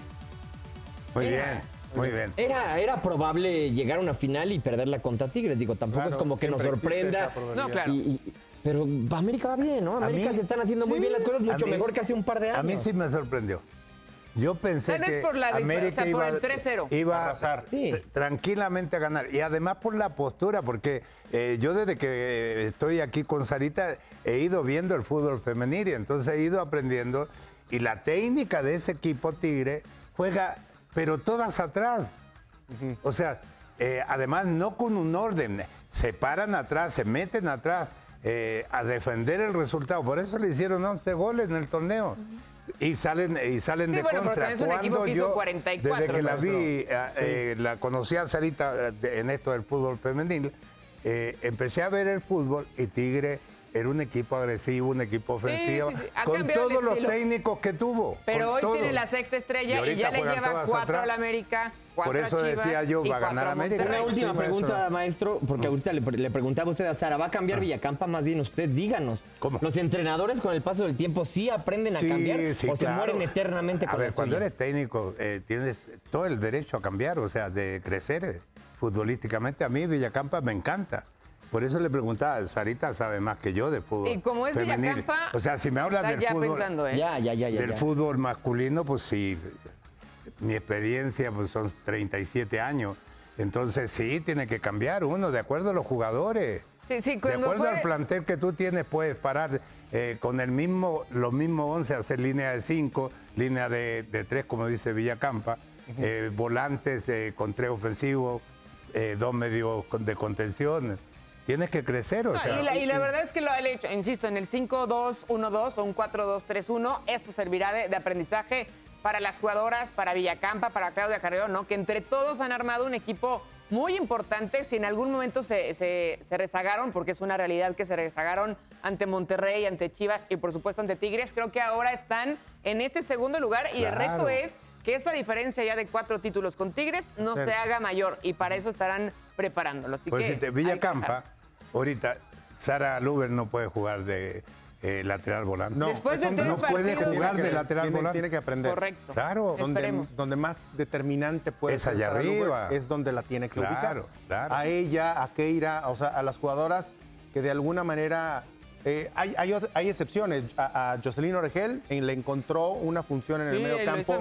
Speaker 4: Muy bien, muy bien.
Speaker 2: Era, era probable llegar a una final y perderla contra Tigres. Digo, tampoco
Speaker 3: Claro,
Speaker 2: es como que nos sorprenda.
Speaker 1: No, claro.
Speaker 2: Y- y- pero América va bien, ¿no?
Speaker 4: A
Speaker 2: América
Speaker 4: mí-
Speaker 2: se están haciendo muy bien las cosas, mucho
Speaker 4: A mí-
Speaker 2: mejor que hace un par de años.
Speaker 4: A mí sí me sorprendió. Yo pensé que
Speaker 1: por la
Speaker 4: América
Speaker 1: o sea, por
Speaker 4: iba,
Speaker 1: el 3-0.
Speaker 4: iba
Speaker 3: Arrasar.
Speaker 2: Sí.
Speaker 4: tr- tranquilamente a ganar. Y además por la postura, porque eh, yo desde que eh, estoy aquí con Sarita he ido viendo el fútbol femenil y entonces he ido aprendiendo. Y la técnica de ese equipo Tigre juega, pero todas atrás. O sea, eh, además no con un orden, se paran atrás, se meten atrás eh, a defender el resultado. Por eso le hicieron 11 goles en el torneo. Y salen, y salen
Speaker 1: Sí,
Speaker 4: de
Speaker 1: bueno, pero
Speaker 4: contra.
Speaker 1: también es un equipo
Speaker 4: Cuando
Speaker 1: que hizo
Speaker 4: yo,
Speaker 1: 44,
Speaker 4: desde que la vi, eh, eh, la conocí a Sarita en esto del fútbol femenil, empecé a ver el fútbol y Tigre era un equipo agresivo, un equipo ofensivo,
Speaker 1: sí, sí. Ha
Speaker 4: con todos los técnicos que tuvo.
Speaker 1: Pero hoy
Speaker 4: todo.
Speaker 1: tiene la sexta estrella y,
Speaker 4: ahorita
Speaker 1: ya le lleva cuatro a la América,
Speaker 4: Por eso
Speaker 1: Chivas
Speaker 4: decía yo, va a ganar América.
Speaker 2: Una última
Speaker 3: Sí,
Speaker 2: pregunta,
Speaker 3: maestro.
Speaker 2: maestro, porque ahorita le, le preguntaba usted a Sara, ¿va a cambiar Villacampa? Más bien usted, díganos.
Speaker 4: ¿Cómo?
Speaker 2: ¿Los entrenadores con el paso del tiempo sí aprenden a cambiar
Speaker 4: sí,
Speaker 2: o se mueren eternamente
Speaker 4: A ver,
Speaker 2: la
Speaker 4: cuando
Speaker 2: suya?
Speaker 4: eres técnico, eh, tienes todo el derecho a cambiar, o sea, de crecer futbolísticamente. A mí Villacampa me encanta. Por eso le preguntaba, Sarita sabe más que yo de fútbol.
Speaker 1: Y como es
Speaker 4: femenil.
Speaker 1: Villacampa,
Speaker 4: O sea, si me hablas del
Speaker 1: ya
Speaker 4: fútbol,
Speaker 1: pensando, ¿eh?
Speaker 2: Ya, ya, ya, ya.
Speaker 4: del
Speaker 2: ya.
Speaker 4: fútbol masculino, pues sí. Mi experiencia pues, son 37 años. Entonces sí, tiene que cambiar uno de acuerdo a los jugadores.
Speaker 1: Sí, sí,
Speaker 4: De acuerdo
Speaker 1: fue-
Speaker 4: al plantel que tú tienes, puedes parar eh, con el mismo, los mismos 11, hacer línea de 5, línea de, 3, como dice Villacampa, eh, volantes eh, con tres ofensivos, eh, dos medios de contención. Tienes que crecer, o
Speaker 1: No,
Speaker 4: sea.
Speaker 1: y, la, y la verdad es que lo ha hecho, insisto, en el 5-2-1-2 o un 4-2-3-1, esto servirá de, de aprendizaje para las jugadoras, para Villacampa, para Claudia Carrero, ¿no? Que entre todos han armado un equipo muy importante. Si en algún momento se, se- se rezagaron, porque es una realidad que se rezagaron ante Monterrey, ante Chivas y por supuesto ante Tigres, creo que ahora están en ese segundo lugar y el reto es que esa diferencia ya de cuatro títulos con Tigres no se haga mayor y para eso estarán preparándolo. Así
Speaker 4: Pues
Speaker 1: que que
Speaker 4: Villacampa, ahorita, Sara Luber no puede jugar de eh, lateral volante.
Speaker 3: No,
Speaker 1: Después de
Speaker 3: son
Speaker 1: tres
Speaker 4: no puede jugar de lateral
Speaker 3: tiene-
Speaker 4: volante.
Speaker 3: Tiene que aprender.
Speaker 1: Correcto.
Speaker 4: Claro.
Speaker 3: Donde, donde más determinante puede
Speaker 4: Es
Speaker 3: ser
Speaker 4: allá
Speaker 3: Sara Luber
Speaker 4: arriba.
Speaker 3: es donde la tiene que
Speaker 4: Claro,
Speaker 3: ubicar.
Speaker 4: claro.
Speaker 3: A ella, a Keira, o sea, a las jugadoras que de alguna manera eh, hay, hay, excepciones. A, a Jocelyn Oregel eh, le encontró una función en el
Speaker 1: Sí,
Speaker 3: medio campo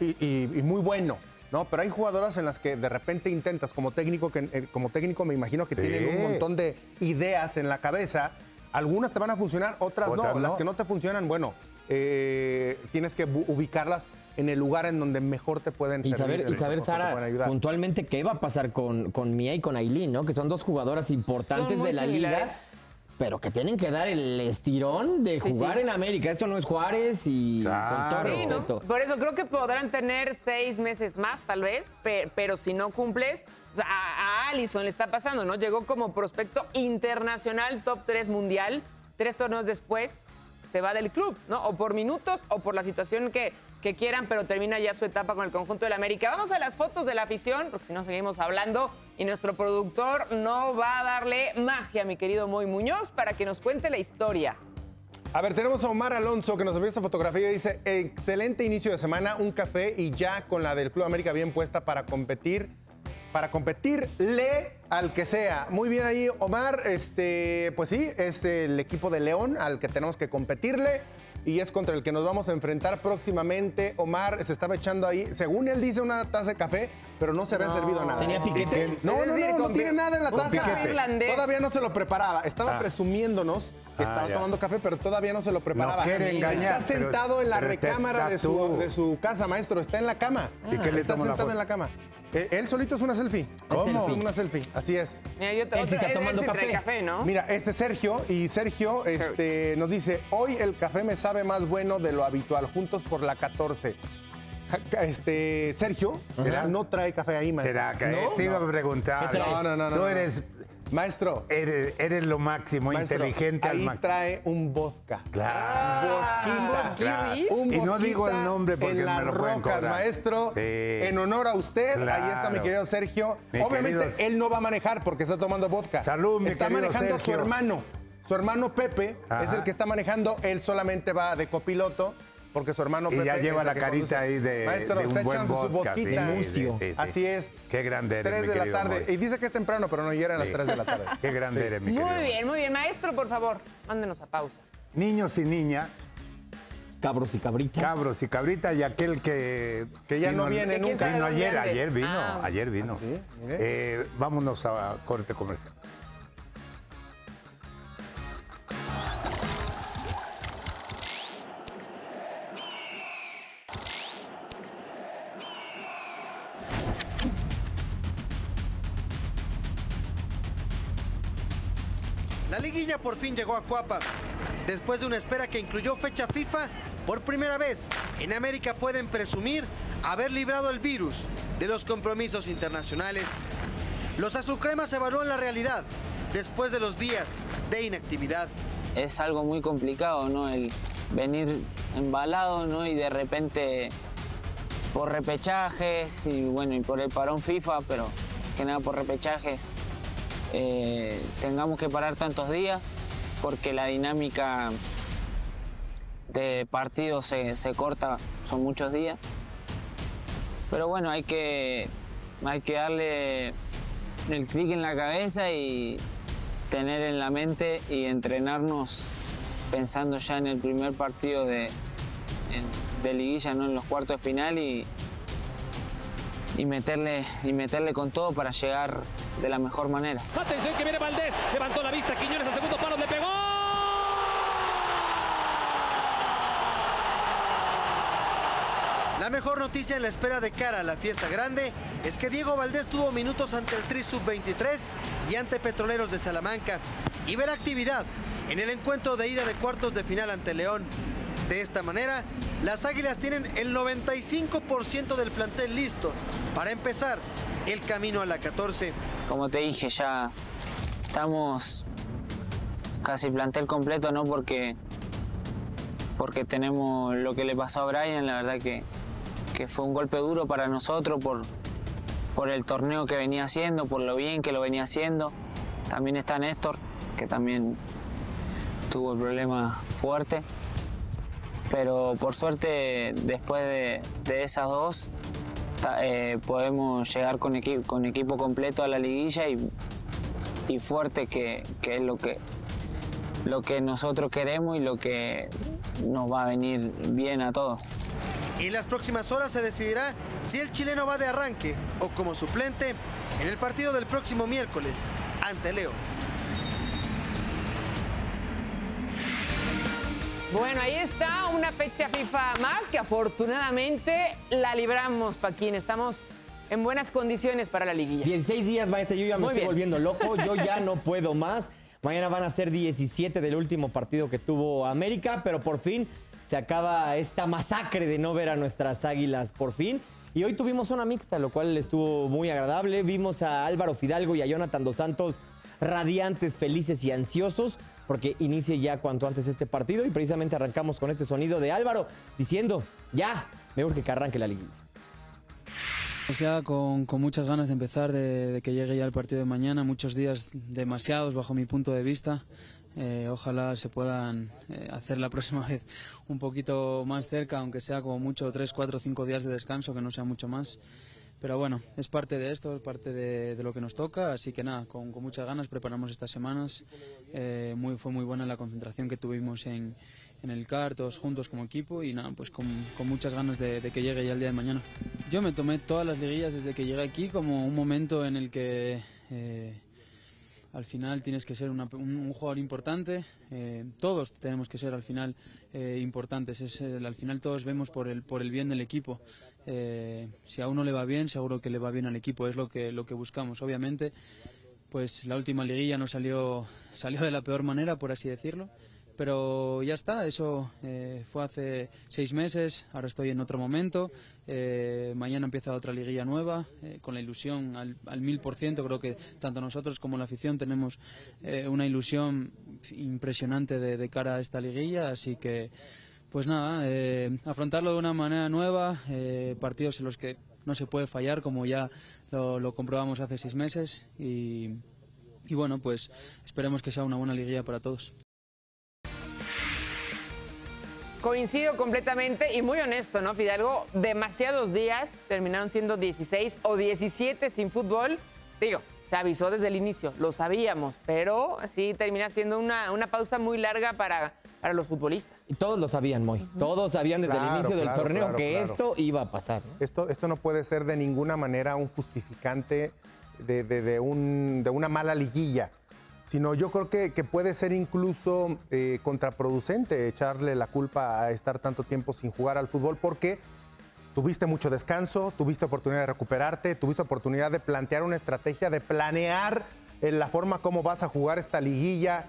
Speaker 3: y, y- y muy bueno. ¿no? Pero hay jugadoras en las que de repente intentas, como técnico, que, eh, como técnico me imagino que
Speaker 4: Sí.
Speaker 3: tienen un montón de ideas en la cabeza. Algunas te van a funcionar, otras,
Speaker 4: Otras
Speaker 3: no.
Speaker 4: no.
Speaker 3: Las que no te funcionan, bueno, eh, tienes que ubicarlas en el lugar en donde mejor te pueden
Speaker 2: Y
Speaker 3: servir,
Speaker 2: saber,
Speaker 3: en
Speaker 2: y saber Sara, puntualmente qué va a pasar con, con Mia y con Aileen, ¿no? Que son dos jugadoras importantes
Speaker 1: Son
Speaker 2: de la
Speaker 1: similares.
Speaker 2: liga, pero que tienen que dar el estirón de
Speaker 1: Sí,
Speaker 2: jugar
Speaker 1: sí.
Speaker 2: en América. Esto no es Juárez y con todo respeto.
Speaker 1: Por eso creo que podrán tener seis meses más, tal vez, pe- pero si no cumples, o sea, a, a Allison le está pasando, ¿no? Llegó como prospecto internacional, top 3 mundial, tres torneos después se va del club, ¿no? O por minutos o por la situación que que quieran, pero termina ya su etapa con el conjunto del América. Vamos a las fotos de la afición, porque si no seguimos hablando y nuestro productor no va a darle magia, mi querido Moy Muñoz, para que nos cuente la historia.
Speaker 3: A ver, tenemos a Omar Alonso que nos envió esta fotografía y dice, excelente inicio de semana, un café y ya con la del Club América bien puesta para competir, para competirle al que sea. Muy bien ahí, Omar, este, pues sí, es el equipo de León al que tenemos que competirle y es contra el que nos vamos a enfrentar próximamente. Omar se estaba echando ahí, según él dice, una taza de café, pero no se había
Speaker 1: No.
Speaker 3: servido nada.
Speaker 2: ¿Tenía piquete?
Speaker 3: No, no, no, no tiene nada en la taza. Todavía no se lo preparaba. Estaba
Speaker 4: Ah.
Speaker 3: presumiéndonos que
Speaker 4: Ah,
Speaker 3: estaba
Speaker 4: ya.
Speaker 3: tomando café, pero todavía no se lo preparaba.
Speaker 4: No quiere
Speaker 3: Está sentado
Speaker 4: pero-
Speaker 3: en la recámara de su, de su casa, maestro. Está en la cama.
Speaker 4: ¿Y qué le
Speaker 3: Está sentado en la cama. Eh, él solito es una selfie.
Speaker 2: ¿Cómo?
Speaker 3: Una selfie, así es.
Speaker 1: Mira, yo te
Speaker 2: Él sí está tomando
Speaker 1: trae
Speaker 2: café.
Speaker 1: ¿no?
Speaker 3: Mira, este es Sergio y Sergio este, nos dice, hoy el café me sabe más bueno de lo habitual, juntos por la 14. Ja- Este, Sergio,
Speaker 4: ¿Será?
Speaker 3: no trae café ahí, maestro.
Speaker 4: ¿Será que
Speaker 3: ¿No?
Speaker 4: te iba a preguntar?
Speaker 3: No, no, no, no,
Speaker 4: Tú
Speaker 3: no.
Speaker 4: eres,
Speaker 3: Maestro,
Speaker 4: eres, eres lo máximo,
Speaker 3: maestro,
Speaker 4: inteligente al
Speaker 3: ahí
Speaker 4: máximo.
Speaker 3: trae un vodka.
Speaker 4: Claro.
Speaker 3: Vodquita.
Speaker 4: claro.
Speaker 3: Un
Speaker 4: Y no digo el nombre porque
Speaker 3: en
Speaker 4: me lo pueden
Speaker 3: rocas,
Speaker 4: cobrar.
Speaker 3: maestro.
Speaker 4: Sí.
Speaker 3: En honor a usted, ahí está mi querido Sergio.
Speaker 4: Mi
Speaker 3: Obviamente
Speaker 4: querido-
Speaker 3: él no va a manejar porque está tomando vodka.
Speaker 4: Salud, mi
Speaker 3: Está
Speaker 4: querido
Speaker 3: manejando a su hermano. Su hermano Pepe
Speaker 4: Ajá.
Speaker 3: es el que está manejando. Él solamente va de copiloto porque su hermano
Speaker 4: Y
Speaker 3: Pepe
Speaker 4: ya lleva la carita
Speaker 3: conduce.
Speaker 4: ahí de,
Speaker 3: Maestro,
Speaker 4: de un
Speaker 3: está
Speaker 4: buen
Speaker 3: echando su
Speaker 4: vodka. sí, sí, sí, sí.
Speaker 3: Así es.
Speaker 4: Qué grande eres,
Speaker 3: 3
Speaker 4: mi
Speaker 3: de la tarde.
Speaker 4: Moy.
Speaker 3: Y dice que es temprano, pero no, ya eran las
Speaker 4: Sí.
Speaker 3: 3 de la tarde.
Speaker 4: Qué grande eres, mi querido.
Speaker 1: Muy
Speaker 4: Moy.
Speaker 1: bien, muy bien. Maestro, por favor, mándenos a pausa.
Speaker 4: Niños y niñas,
Speaker 2: Cabros y cabritas.
Speaker 4: cabros y cabritas y aquel que...
Speaker 3: Que ya no
Speaker 4: vino-
Speaker 3: viene
Speaker 1: ¿De quién
Speaker 3: nunca.
Speaker 4: Vino ayer,
Speaker 1: ande?
Speaker 4: ayer vino,
Speaker 1: Ah.
Speaker 4: ayer vino.
Speaker 3: ¿Ah, sí? Mire.
Speaker 4: Eh, vámonos a corte comercial.
Speaker 5: Por fin llegó a Cuapa. Después de una espera que incluyó fecha FIFA, por primera vez en América pueden presumir haber librado el virus de los compromisos internacionales. Los azulcremas evalúan la realidad después de los días de inactividad.
Speaker 6: es algo muy complicado, ¿no? El venir embalado, ¿no? Y de repente por repechajes y bueno, y por el parón FIFA, pero que nada por repechajes, eh, tengamos que parar tantos días porque la dinámica de partido se, se corta, son muchos días. Pero bueno, hay que, hay que darle el clic en la cabeza y tener en la mente y entrenarnos pensando ya en el primer partido de, de liguilla, ¿no? en los cuartos de final y, y, meterle, y meterle con todo para llegar de la mejor manera.
Speaker 7: Atención que viene Valdés. Levantó la vista. Quiñones a segundo palo. Le pegó.
Speaker 5: La mejor noticia en la espera de cara a la fiesta grande es que Diego Valdés tuvo minutos ante el Tri Sub-23 y ante Petroleros de Salamanca y verá actividad en el encuentro de ida de cuartos de final ante León. De esta manera, las Águilas tienen el 95% del plantel listo para empezar el camino a la 14.
Speaker 6: Como te dije, ya estamos casi plantel completo, ¿no? Porque, porque tenemos lo que le pasó a Brian, la verdad que, que fue un golpe duro para nosotros por, por el torneo que venía haciendo, por lo bien que lo venía haciendo. También está Néstor, que también tuvo el problema fuerte. Pero por suerte, después de, esas dos, eh, podemos llegar con, equi- con equipo completo a la liguilla y, y fuerte, que, que es lo que, lo que nosotros queremos y lo que nos va a venir bien a todos.
Speaker 5: En las próximas horas se decidirá si el chileno va de arranque o como suplente en el partido del próximo miércoles ante León.
Speaker 1: Bueno, ahí está una fecha FIFA más que afortunadamente la libramos, Paquín. Estamos en buenas condiciones para la liguilla.
Speaker 2: 16 días, maestra, yo ya me
Speaker 1: Muy
Speaker 2: estoy
Speaker 1: bien.
Speaker 2: volviendo loco, yo ya no puedo más. Mañana van a ser 17 del último partido que tuvo América, pero por fin se acaba esta masacre de no ver a nuestras águilas, por fin. Y hoy tuvimos una mixta, lo cual estuvo muy agradable. Vimos a Álvaro Fidalgo y a Jonathan Dos Santos radiantes, felices y ansiosos porque inicie ya cuanto antes este partido y precisamente arrancamos con este sonido de Álvaro diciendo, ya, me urge que arranque la liguilla.
Speaker 8: O sea, con, con muchas ganas de empezar, de, de que llegue ya el partido de mañana, muchos días demasiados bajo mi punto de vista. Eh, ojalá se puedan eh, hacer la próxima vez un poquito más cerca, aunque sea como mucho 3, 4, 5 días de descanso, que no sea mucho más. Pero bueno, es parte de esto, es parte de, lo que nos toca, así que nada, con, muchas ganas preparamos estas semanas. Eh, muy, fue muy buena la concentración que tuvimos en, en el CAR, todos juntos como equipo y nada, pues con, con muchas ganas de, que llegue ya el día de mañana. Yo me tomé todas las liguillas desde que llegué aquí como un momento en el que eh, al final tienes que ser una- un, un jugador importante. eh, todos tenemos que ser al final eh, importantes. Es, el- al final todos vemos por el, por el bien del equipo. Eh, si a uno le va bien, seguro que le va bien al equipo. Es lo que, lo que buscamos. Obviamente, pues la última liguilla no salió, salió de la peor manera, por así decirlo. Pero ya está, eso eh, fue hace seis meses, ahora estoy en otro momento, eh, mañana empieza otra liguilla nueva, eh, con la ilusión al, mil por ciento, creo que tanto nosotros como la afición tenemos eh, una ilusión impresionante de, de cara a esta liguilla, así que pues nada, eh, afrontarlo de una manera nueva, eh, partidos en los que no se puede fallar, como ya lo, comprobamos hace seis meses, y, y bueno, pues esperemos que sea una buena liguilla para todos.
Speaker 1: Coincido completamente y muy honesto, ¿no, Fidalgo? Demasiados días terminaron siendo 16 o 17 sin fútbol. Digo, se avisó desde el inicio, lo sabíamos, pero sí termina siendo una, una pausa muy larga para, para los futbolistas.
Speaker 2: Y todos lo sabían, Moy. Todos sabían desde el
Speaker 3: Claro,
Speaker 2: inicio del torneo
Speaker 3: claro,
Speaker 2: que
Speaker 3: claro.
Speaker 2: esto iba a pasar. ¿no?
Speaker 3: Esto, esto no puede ser de ninguna manera un justificante de, de- de un- de una mala liguilla, sino yo creo que, que puede ser incluso eh, contraproducente echarle la culpa a estar tanto tiempo sin jugar al fútbol porque tuviste mucho descanso, tuviste oportunidad de recuperarte, tuviste oportunidad de plantear una estrategia, de planear eh, la forma como vas a jugar esta liguilla.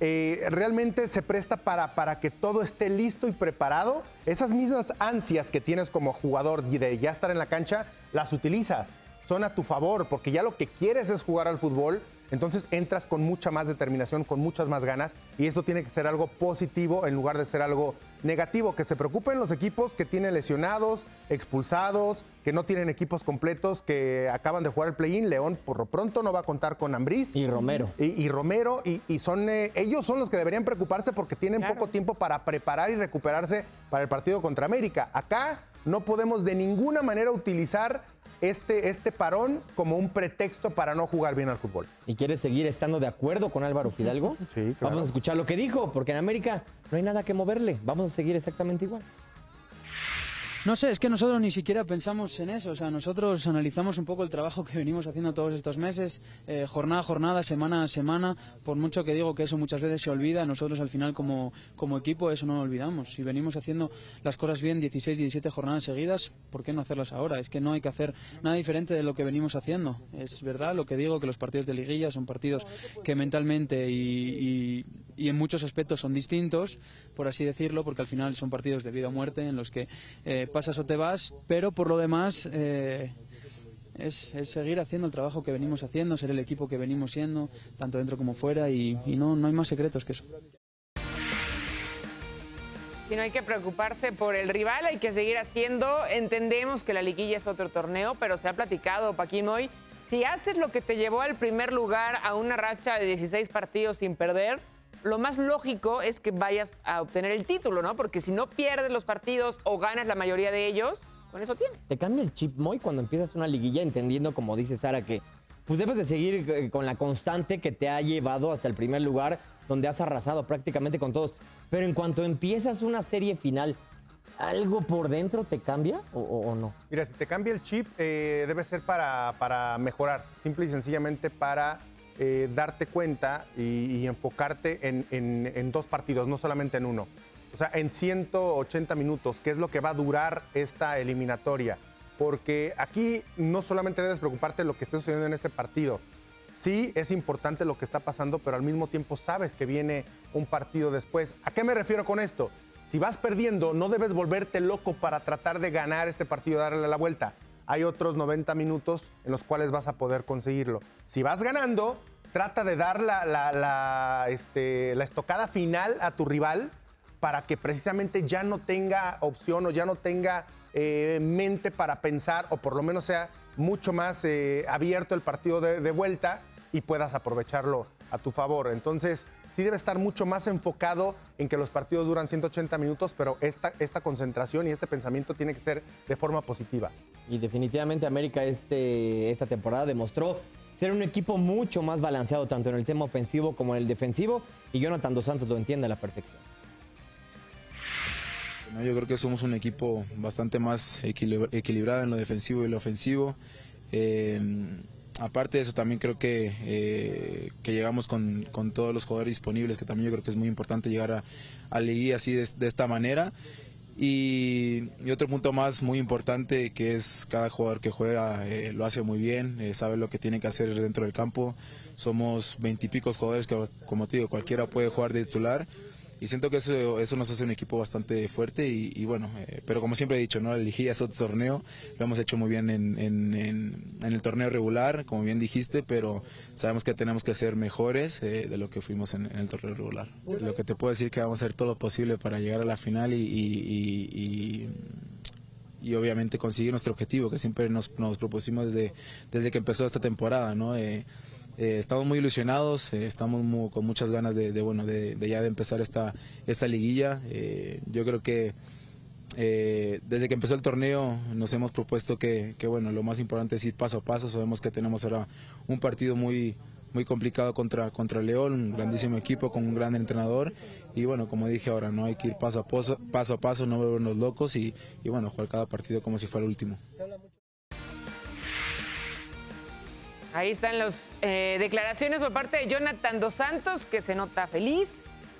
Speaker 3: Eh, realmente se presta para, para que todo esté listo y preparado. Esas mismas ansias que tienes como jugador de ya estar en la cancha, las utilizas. Son a tu favor, porque ya lo que quieres es jugar al fútbol. Entonces entras con mucha más determinación, con muchas más ganas, y eso tiene que ser algo positivo en lugar de ser algo negativo. Que se preocupen los equipos que tienen lesionados, expulsados, que no tienen equipos completos, que acaban de jugar el play-in. León, por lo pronto, no va a contar con Ambriz.
Speaker 2: Y Romero.
Speaker 3: Y, y Romero, y, y son eh, ellos son los que deberían preocuparse porque tienen
Speaker 1: Claro.
Speaker 3: poco tiempo para preparar y recuperarse para el partido contra América. Acá no podemos de ninguna manera utilizar este, este parón como un pretexto para no jugar bien al fútbol.
Speaker 2: ¿Y quieres seguir estando de acuerdo con Álvaro Fidalgo?
Speaker 3: Sí, claro.
Speaker 2: Vamos a escuchar lo que dijo, porque en América no hay nada que moverle. Vamos a seguir exactamente igual.
Speaker 8: No sé, es que nosotros ni siquiera pensamos en eso. O sea, nosotros analizamos un poco el trabajo que venimos haciendo todos estos meses, eh, jornada a jornada, semana a semana. Por mucho que digo que eso muchas veces se olvida, nosotros al final como, como equipo eso no lo olvidamos. Si venimos haciendo las cosas bien 16, 17 jornadas seguidas, ¿por qué no hacerlas ahora? Es que no hay que hacer nada diferente de lo que venimos haciendo. Es verdad lo que digo, que los partidos de liguilla son partidos que mentalmente y, y- y en muchos aspectos son distintos, por así decirlo, porque al final son partidos de vida o muerte en los que eh, pasas o te vas, pero por lo demás eh, es, es seguir haciendo el trabajo que venimos haciendo, ser el equipo que venimos siendo, tanto dentro como fuera, y, y no, no hay más secretos que eso.
Speaker 1: Y no hay que preocuparse por el rival, hay que seguir haciendo. Entendemos que la liguilla es otro torneo, pero se ha platicado, Paquín, hoy. Si haces lo que te llevó al primer lugar a una racha de 16 partidos sin perder, lo más lógico es que vayas a obtener el título, ¿no? Porque si no pierdes los partidos o ganas la mayoría de ellos, con eso tienes.
Speaker 2: Te cambia el chip, Moy, cuando empiezas una liguilla, entendiendo, como dice Sara, que pues debes de seguir eh, con la constante que te ha llevado hasta el primer lugar, donde has arrasado prácticamente con todos. Pero en cuanto empiezas una serie final, ¿algo por dentro te cambia o, o- o no?
Speaker 3: Mira, si te cambia el chip, eh, debe ser para, para mejorar, simple y sencillamente para eh, darte cuenta y, enfocarte en, dos partidos, no solamente en uno. O sea, en 180 minutos, que es lo que va a durar esta eliminatoria. Porque aquí no solamente debes preocuparte de lo que esté sucediendo en este partido. Sí, es importante lo que está pasando, pero al mismo tiempo sabes que viene un partido después. ¿A qué me refiero con esto? Si vas perdiendo, no debes volverte loco para tratar de ganar este partido, darle la vuelta. Hay otros 90 minutos en los cuales vas a poder conseguirlo. Si vas ganando, trata de dar este, la estocada final a tu rival para que precisamente ya no tenga opción o ya no tenga eh, mente para pensar, o por lo menos sea mucho más eh, abierto el partido de vuelta y puedas aprovecharlo a tu favor. Entonces, sí debe estar mucho más enfocado en que los partidos duran 180 minutos, pero esta, esta concentración y este pensamiento tiene que ser de forma positiva.
Speaker 2: Y definitivamente América este, esta temporada demostró ser un equipo mucho más balanceado tanto en el tema ofensivo como en el defensivo y Jonathan Dos Santos lo entiende a la perfección.
Speaker 9: No, yo creo que somos un equipo bastante más equilib- equilibrado en lo defensivo y lo ofensivo. Eh, aparte de eso, también creo que, eh, que llegamos con, con todos los jugadores disponibles, que también yo creo que es muy importante llegar a, a Liguilla así de, esta manera. Y, y otro punto más muy importante que es cada jugador que juega eh, lo hace muy bien, eh, sabe lo que tiene que hacer dentro del campo. Somos veintipicos jugadores que, como te digo, cualquiera puede jugar de titular. Y siento que eso, eso nos hace un equipo bastante fuerte y, y bueno, eh, pero como siempre he dicho, ¿no? La liguilla es otro torneo, lo hemos hecho muy bien en, en- en- en el torneo regular, como bien dijiste, pero sabemos que tenemos que ser mejores eh, de lo que fuimos en, el torneo regular. Lo que te puedo decir que vamos a hacer todo lo posible para llegar a la final y- y- y obviamente conseguir nuestro objetivo que siempre nos, nos propusimos desde, desde que empezó esta temporada, ¿no? Eh, eh, estamos muy ilusionados, eh, estamos mu- con muchas ganas de, bueno, de, ya de empezar esta, esta liguilla. Eh, yo creo que desde que empezó el torneo nos hemos propuesto que, bueno, lo más importante es ir paso a paso. Sabemos que tenemos ahora un partido muy muy complicado contra, contra León, un grandísimo equipo con un gran entrenador y bueno, como dije ahora, no hay que ir paso a paso, paso, a paso no volvernos locos y bueno, jugar cada partido como si fuera el último.
Speaker 1: Ahí están las declaraciones por parte de Jonathan Dos Santos, que se nota feliz,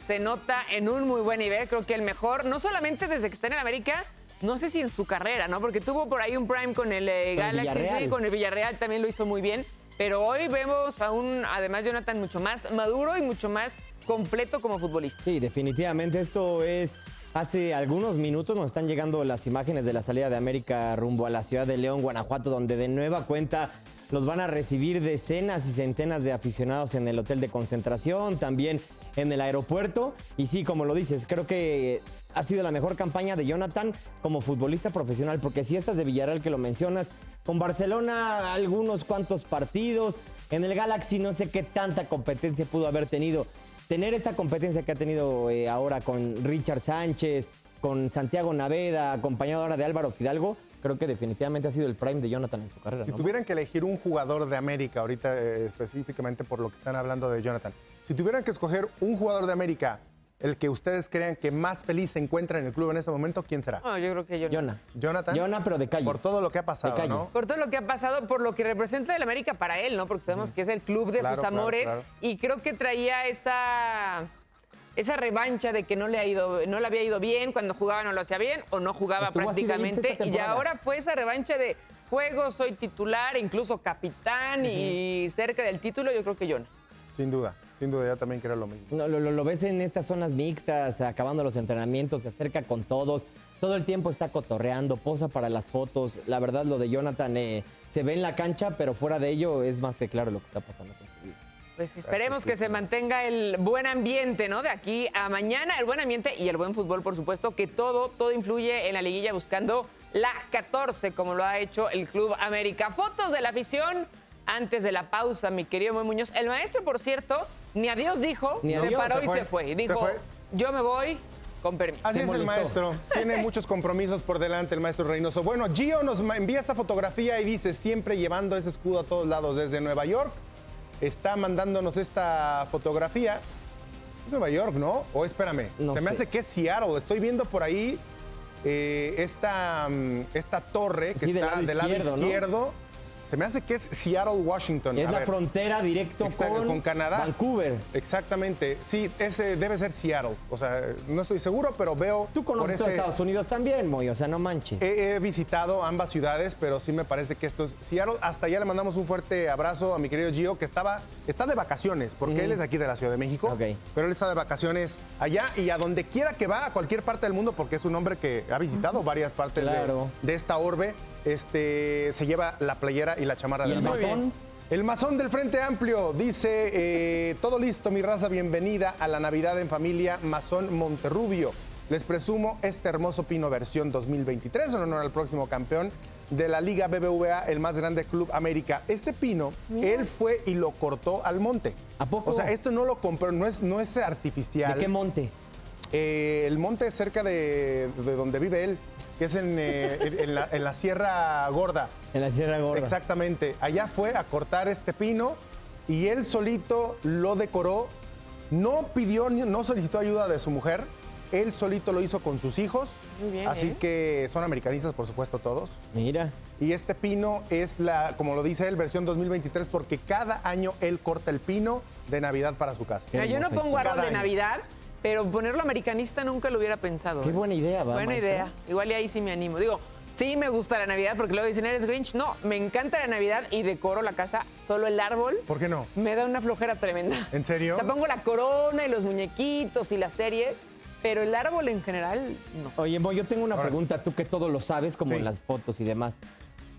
Speaker 1: se nota en un muy buen nivel, creo que el mejor, no solamente desde que está en el América, no sé si en su carrera, ¿no? Porque tuvo por ahí un prime con el eh,
Speaker 2: Con el
Speaker 1: Galaxy, sí, con el Villarreal también lo hizo muy bien, pero hoy vemos a un, además Jonathan, mucho más maduro y mucho más completo como futbolista.
Speaker 2: Sí, definitivamente esto es... Hace algunos minutos nos están llegando las imágenes de la salida de América rumbo a la ciudad de León, Guanajuato, donde de nueva cuenta los van a recibir decenas y centenas de aficionados en el hotel de concentración, también en el aeropuerto. Y sí, como lo dices, creo que ha sido la mejor campaña de Jonathan como futbolista profesional, porque si estás de Villarreal que lo mencionas, con Barcelona algunos cuantos partidos, en el Galaxy no sé qué tanta competencia pudo haber tenido. Tener esta competencia que ha tenido eh, ahora con Richard Sánchez, con Santiago Naveda, acompañado ahora de Álvaro Fidalgo, creo que definitivamente ha sido el prime de Jonathan en su carrera.
Speaker 3: Si
Speaker 2: ¿no?
Speaker 3: tuvieran que elegir un jugador de América, ahorita eh, específicamente por lo que están hablando de Jonathan, si tuvieran que escoger un jugador de América, el que ustedes crean que más feliz se encuentra en el club en ese momento, ¿quién será?
Speaker 1: No, yo creo que Jonathan.
Speaker 2: Jonah.
Speaker 3: Jonathan.
Speaker 2: Jonah, pero de calle.
Speaker 3: Por todo lo que ha pasado,
Speaker 2: De calle.
Speaker 3: ¿no?
Speaker 1: Por todo lo que ha pasado, por lo que representa el América para él, ¿no? Porque sabemos que es el club de
Speaker 3: Claro,
Speaker 1: sus
Speaker 3: claro,
Speaker 1: amores.
Speaker 3: claro.
Speaker 1: Y creo que traía esa, esa revancha de que no le, ha ido, no le había ido bien, cuando jugaba no lo hacía bien, o no jugaba
Speaker 2: Estuvo
Speaker 1: prácticamente. Y ahora fue esa revancha de juego, soy titular, incluso capitán y cerca del título, yo creo que Jonah.
Speaker 3: Sin duda, sin duda, yo también creo lo mismo.
Speaker 2: No, lo, lo- lo ves en estas zonas mixtas, acabando los entrenamientos, se acerca con todos, todo el tiempo está cotorreando, posa para las fotos. La verdad, lo de Jonathan eh, se ve en la cancha, pero fuera de ello es más que claro lo que está pasando.
Speaker 1: Pues esperemos que se mantenga el buen ambiente, ¿no? De aquí a mañana, el buen ambiente y el buen fútbol, por supuesto, que todo, todo influye en la liguilla buscando la 14, como lo ha hecho el Club América. Fotos de la afición antes de la pausa, mi querido Moy Muñoz. El maestro, por cierto, ni adiós dijo,
Speaker 2: Ni
Speaker 1: se
Speaker 2: adiós,
Speaker 1: paró
Speaker 3: se
Speaker 1: y
Speaker 3: fue.
Speaker 1: se fue. Y
Speaker 3: Se
Speaker 1: dijo,
Speaker 3: fue.
Speaker 1: yo me voy con permiso.
Speaker 3: Así es el maestro. Tiene muchos compromisos por delante el maestro Reynoso. Bueno, Gio nos envía esta fotografía y dice, siempre llevando ese escudo a todos lados desde Nueva York. Está mandándonos esta fotografía. Es Nueva York, ¿no? O espérame.
Speaker 2: No
Speaker 3: Se me
Speaker 2: sé.
Speaker 3: hace que es Seattle. Estoy viendo por ahí eh, esta, mm, esta torre que
Speaker 2: Sí, del
Speaker 3: está
Speaker 2: lado
Speaker 3: del lado
Speaker 2: izquierdo, ¿no?
Speaker 3: Se me hace que es Seattle, Washington.
Speaker 2: Es
Speaker 3: A
Speaker 2: la
Speaker 3: ver.
Speaker 2: frontera directo
Speaker 3: Exacto,
Speaker 2: con,
Speaker 3: con Canadá.
Speaker 2: Vancouver.
Speaker 3: Exactamente. Sí, ese debe ser Seattle. O sea, no estoy seguro, pero veo.
Speaker 2: Tú conoces
Speaker 3: ese-
Speaker 2: Estados Unidos también, Moy, o sea, no manches.
Speaker 3: He, he visitado ambas ciudades, pero sí me parece que esto es Seattle. Hasta allá le mandamos un fuerte abrazo a mi querido Gio, que estaba, está de vacaciones, porque él es aquí de la Ciudad de México.
Speaker 2: Ok.
Speaker 3: Pero él está de vacaciones allá y a donde quiera que va, a cualquier parte del mundo, porque es un hombre que ha visitado varias partes de-
Speaker 2: Claro.
Speaker 3: de, esta orbe, este, se lleva la playera y la chamarra
Speaker 2: ¿Y
Speaker 3: del
Speaker 2: el masón?
Speaker 3: El masón del Frente Amplio dice, eh, todo listo, mi raza, bienvenida a la Navidad en familia Masón Monterrubio. les presumo este hermoso pino versión 2023 en honor al próximo campeón de la Liga BBVA, el más grande club América. Este pino, él fue y lo cortó al monte.
Speaker 2: ¿A poco?
Speaker 3: O sea, esto no lo compró, no es, no es artificial.
Speaker 2: ¿De qué monte?
Speaker 3: Eh, el monte cerca de, de donde vive él, que es en, eh, en la, en la Sierra Gorda.
Speaker 2: En la Sierra Gorda.
Speaker 3: Exactamente. Allá fue a cortar este pino y él solito lo decoró. No pidió, no solicitó ayuda de su mujer. Él solito lo hizo con sus hijos.
Speaker 1: Muy bien,
Speaker 3: Así
Speaker 1: ¿eh?
Speaker 3: que son americanistas, por supuesto, todos.
Speaker 2: Mira.
Speaker 3: Y este pino es la, como lo dice él, versión 2023, porque cada año él corta el pino de Navidad para su casa.
Speaker 1: Mira, yo no pongo árbol de
Speaker 3: año.
Speaker 1: Navidad, pero ponerlo americanista nunca lo hubiera pensado.
Speaker 2: Qué
Speaker 1: ¿eh?
Speaker 2: buena idea, va,
Speaker 1: Buena
Speaker 2: maestra.
Speaker 1: idea. Igual y ahí sí me animo. Digo, sí me gusta la Navidad porque luego dicen, ¿eres Grinch? No, me encanta la Navidad y decoro la casa. Solo el árbol
Speaker 3: ¿Por qué no?
Speaker 1: me da una flojera tremenda.
Speaker 3: ¿En serio?
Speaker 1: O sea, pongo la corona y los muñequitos y las series, pero el árbol en general, no.
Speaker 2: Oye, Mo, yo tengo una
Speaker 3: Ahora.
Speaker 2: pregunta, tú que todo lo sabes, como
Speaker 3: Sí.
Speaker 2: en las fotos y demás.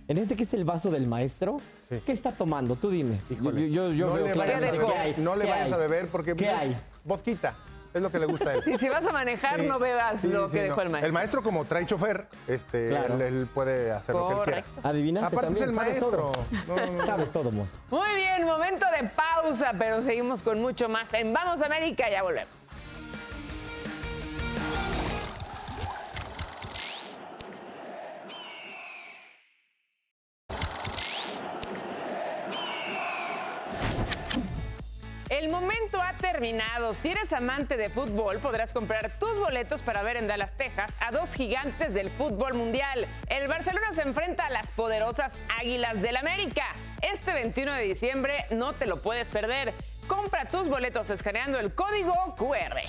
Speaker 2: ¿En este que es el vaso del maestro?
Speaker 3: Sí.
Speaker 2: ¿Qué está tomando? Tú dime.
Speaker 3: Híjole.
Speaker 2: Yo, yo- yo
Speaker 3: no
Speaker 2: veo
Speaker 3: le vayas a
Speaker 2: claramente
Speaker 1: dejó.
Speaker 2: qué hay.
Speaker 3: beber, no le
Speaker 2: ¿Qué
Speaker 3: vayas
Speaker 2: hay?
Speaker 3: a beber porque
Speaker 2: ¿Qué hay?
Speaker 3: vodquita. Es lo que le gusta a él.
Speaker 1: Y si vas a manejar,
Speaker 3: Sí.
Speaker 1: no bebas
Speaker 3: Sí,
Speaker 1: lo
Speaker 3: sí,
Speaker 1: que
Speaker 3: no.
Speaker 1: dejó el maestro.
Speaker 3: El maestro, como trae chofer, este,
Speaker 2: Claro.
Speaker 3: él, él puede hacer lo que él quiera.
Speaker 1: Correcto.
Speaker 2: ¿Adivinaste
Speaker 3: Aparte
Speaker 2: también?
Speaker 3: es el
Speaker 2: ¿Sabes
Speaker 3: maestro.
Speaker 2: todo?
Speaker 3: No, no, no.
Speaker 2: Sabes todo, Mo.
Speaker 1: Muy bien, momento de pausa, pero seguimos con mucho más en Vamos América, ya volvemos. Terminado. Si eres amante de fútbol, podrás comprar tus boletos para ver en Dallas, Texas, a dos gigantes del fútbol mundial. El Barcelona se enfrenta a las poderosas Águilas del América. Este 21 de diciembre no te lo puedes perder. Compra tus boletos escaneando el código QR.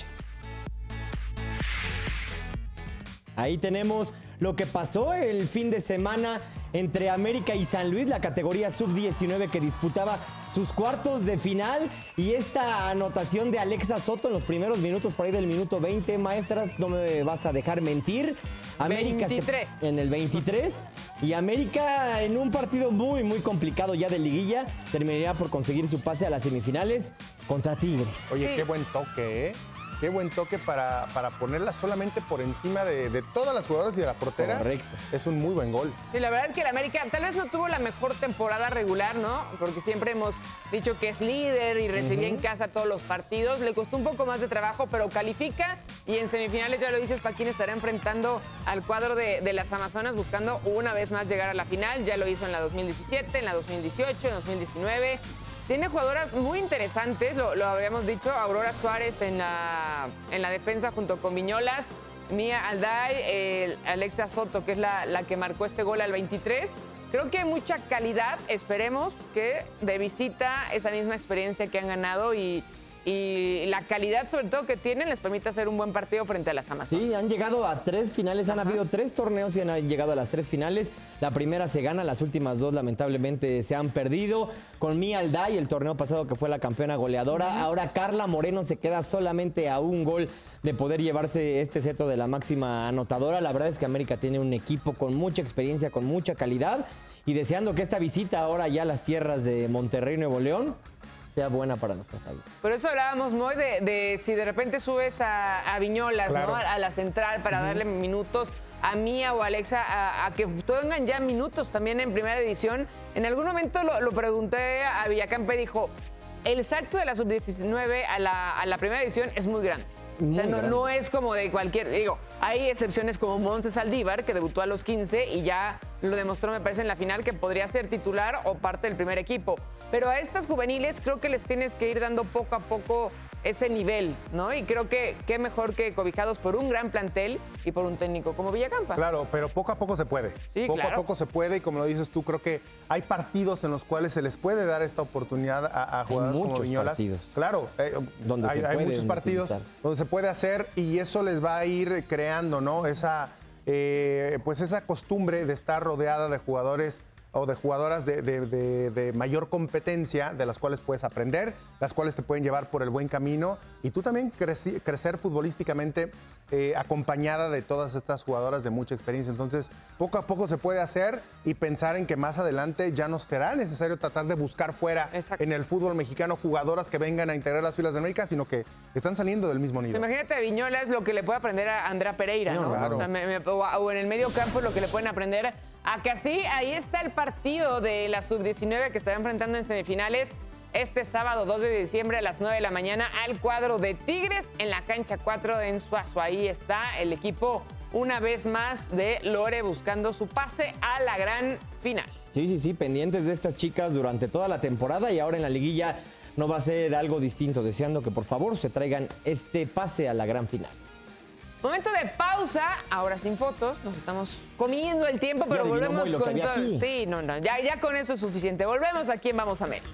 Speaker 2: Ahí tenemos lo que pasó el fin de semana entre América y San Luis, la categoría sub-19 que disputaba sus cuartos de final y esta anotación de Alexa Soto en los primeros minutos, por ahí del minuto 20, maestra, no me vas a dejar mentir. América se-
Speaker 1: 23.
Speaker 2: en el 23 y América en un partido muy muy complicado ya de liguilla terminaría por conseguir su pase a las semifinales contra Tigres.
Speaker 3: Oye,
Speaker 1: Sí.
Speaker 3: qué buen toque, ¿eh? Qué buen toque para, para ponerla solamente por encima de, de todas las jugadoras y de la portera.
Speaker 2: Correcto.
Speaker 3: Es un muy buen gol.
Speaker 1: Y la verdad es que el América tal vez no tuvo la mejor temporada regular, ¿no? Porque siempre hemos dicho que es líder y recibía en casa todos los partidos. Le costó un poco más de trabajo, pero califica y en semifinales, ya lo dices, Paquín estará enfrentando al cuadro de, de las Amazonas buscando una vez más llegar a la final. Ya lo hizo en la 2017, en la 2018, en 2019. Tiene jugadoras muy interesantes, lo, habíamos dicho, Aurora Suárez en la, en la defensa junto con Viñolas, Mía Alday, el Alexa Soto, que es la, la que marcó este gol al 23. Creo que hay mucha calidad, esperemos que de visita esa misma experiencia que han ganado y, y la calidad sobre todo que tienen les permite hacer un buen partido frente a las Amazonas.
Speaker 2: Sí, han llegado a tres finales, han habido tres torneos y han llegado a las tres finales. La primera se gana, las últimas dos lamentablemente se han perdido. Con Mia Alday, el torneo pasado que fue la campeona goleadora. Ahora Carla Moreno se queda solamente a un gol de poder llevarse este seto de la máxima anotadora. La verdad es que América tiene un equipo con mucha experiencia, con mucha calidad. Y deseando que esta visita ahora ya a las tierras de Monterrey, Nuevo León, sea buena para nuestras águilas.
Speaker 1: Por eso hablábamos, Moy, de, de si de repente subes a, a Viñolas,
Speaker 3: Claro.
Speaker 1: ¿no? A, a la central para darle minutos a Mía o a Alexa a, a que tengan ya minutos también en primera edición. En algún momento lo, lo pregunté a Villacampe y dijo, el salto de la sub-19 a la, a la primera edición es muy grande. o sea,
Speaker 2: Muy
Speaker 1: no, no es como de cualquier, digo, hay excepciones como Montes Saldívar, que debutó a los 15 y ya lo demostró, me parece, en la final que podría ser titular o parte del primer equipo. Pero a estas juveniles creo que les tienes que ir dando poco a poco ese nivel, ¿no? Y creo que qué mejor que cobijados por un gran plantel y por un técnico como Villacampa.
Speaker 3: Claro, pero poco a poco se puede.
Speaker 1: Sí,
Speaker 3: poco
Speaker 1: claro.
Speaker 3: a poco se puede y como lo dices tú, creo que hay partidos en los cuales se les puede dar esta oportunidad a, a jugadores como
Speaker 2: muchos
Speaker 3: Viñolas.
Speaker 2: partidos.
Speaker 3: Claro, eh,
Speaker 2: Donde
Speaker 3: hay,
Speaker 2: se
Speaker 3: hay muchos partidos
Speaker 2: utilizar.
Speaker 3: donde se puede hacer y eso les va a ir creando, ¿no? Esa, eh, pues esa costumbre de estar rodeada de jugadores o de jugadoras de, de- de- de mayor competencia, de las cuales puedes aprender, las cuales te pueden llevar por el buen camino y tú también creci- crecer futbolísticamente eh, acompañada de todas estas jugadoras de mucha experiencia. Entonces, poco a poco se puede hacer y pensar en que más adelante ya no será necesario tratar de buscar fuera en el fútbol mexicano jugadoras que vengan a integrar las filas de América, sino que están saliendo del mismo nivel.
Speaker 1: Imagínate Viñola es lo que le puede aprender a Andrea Pereira, ¿no?
Speaker 3: No, claro.
Speaker 1: O, sea, me- me- o en el medio campo lo que le pueden aprender a que así, ahí está el partido de la sub-19 que estará enfrentando en semifinales este sábado 2 de diciembre a las 9 de la mañana al cuadro de Tigres en la cancha 4 en Suazo. Ahí está el equipo una vez más de Lore buscando su pase a la gran final.
Speaker 2: Sí, sí, sí, pendientes de estas chicas durante toda la temporada y ahora en la liguilla no va a ser algo distinto, deseando que por favor se traigan este pase a la gran final.
Speaker 1: Momento de pausa, ahora sin fotos, nos estamos comiendo el tiempo, pero volvemos con todo. Sí, no, no, ya, ya con eso es suficiente. Volvemos aquí en Vamos a América.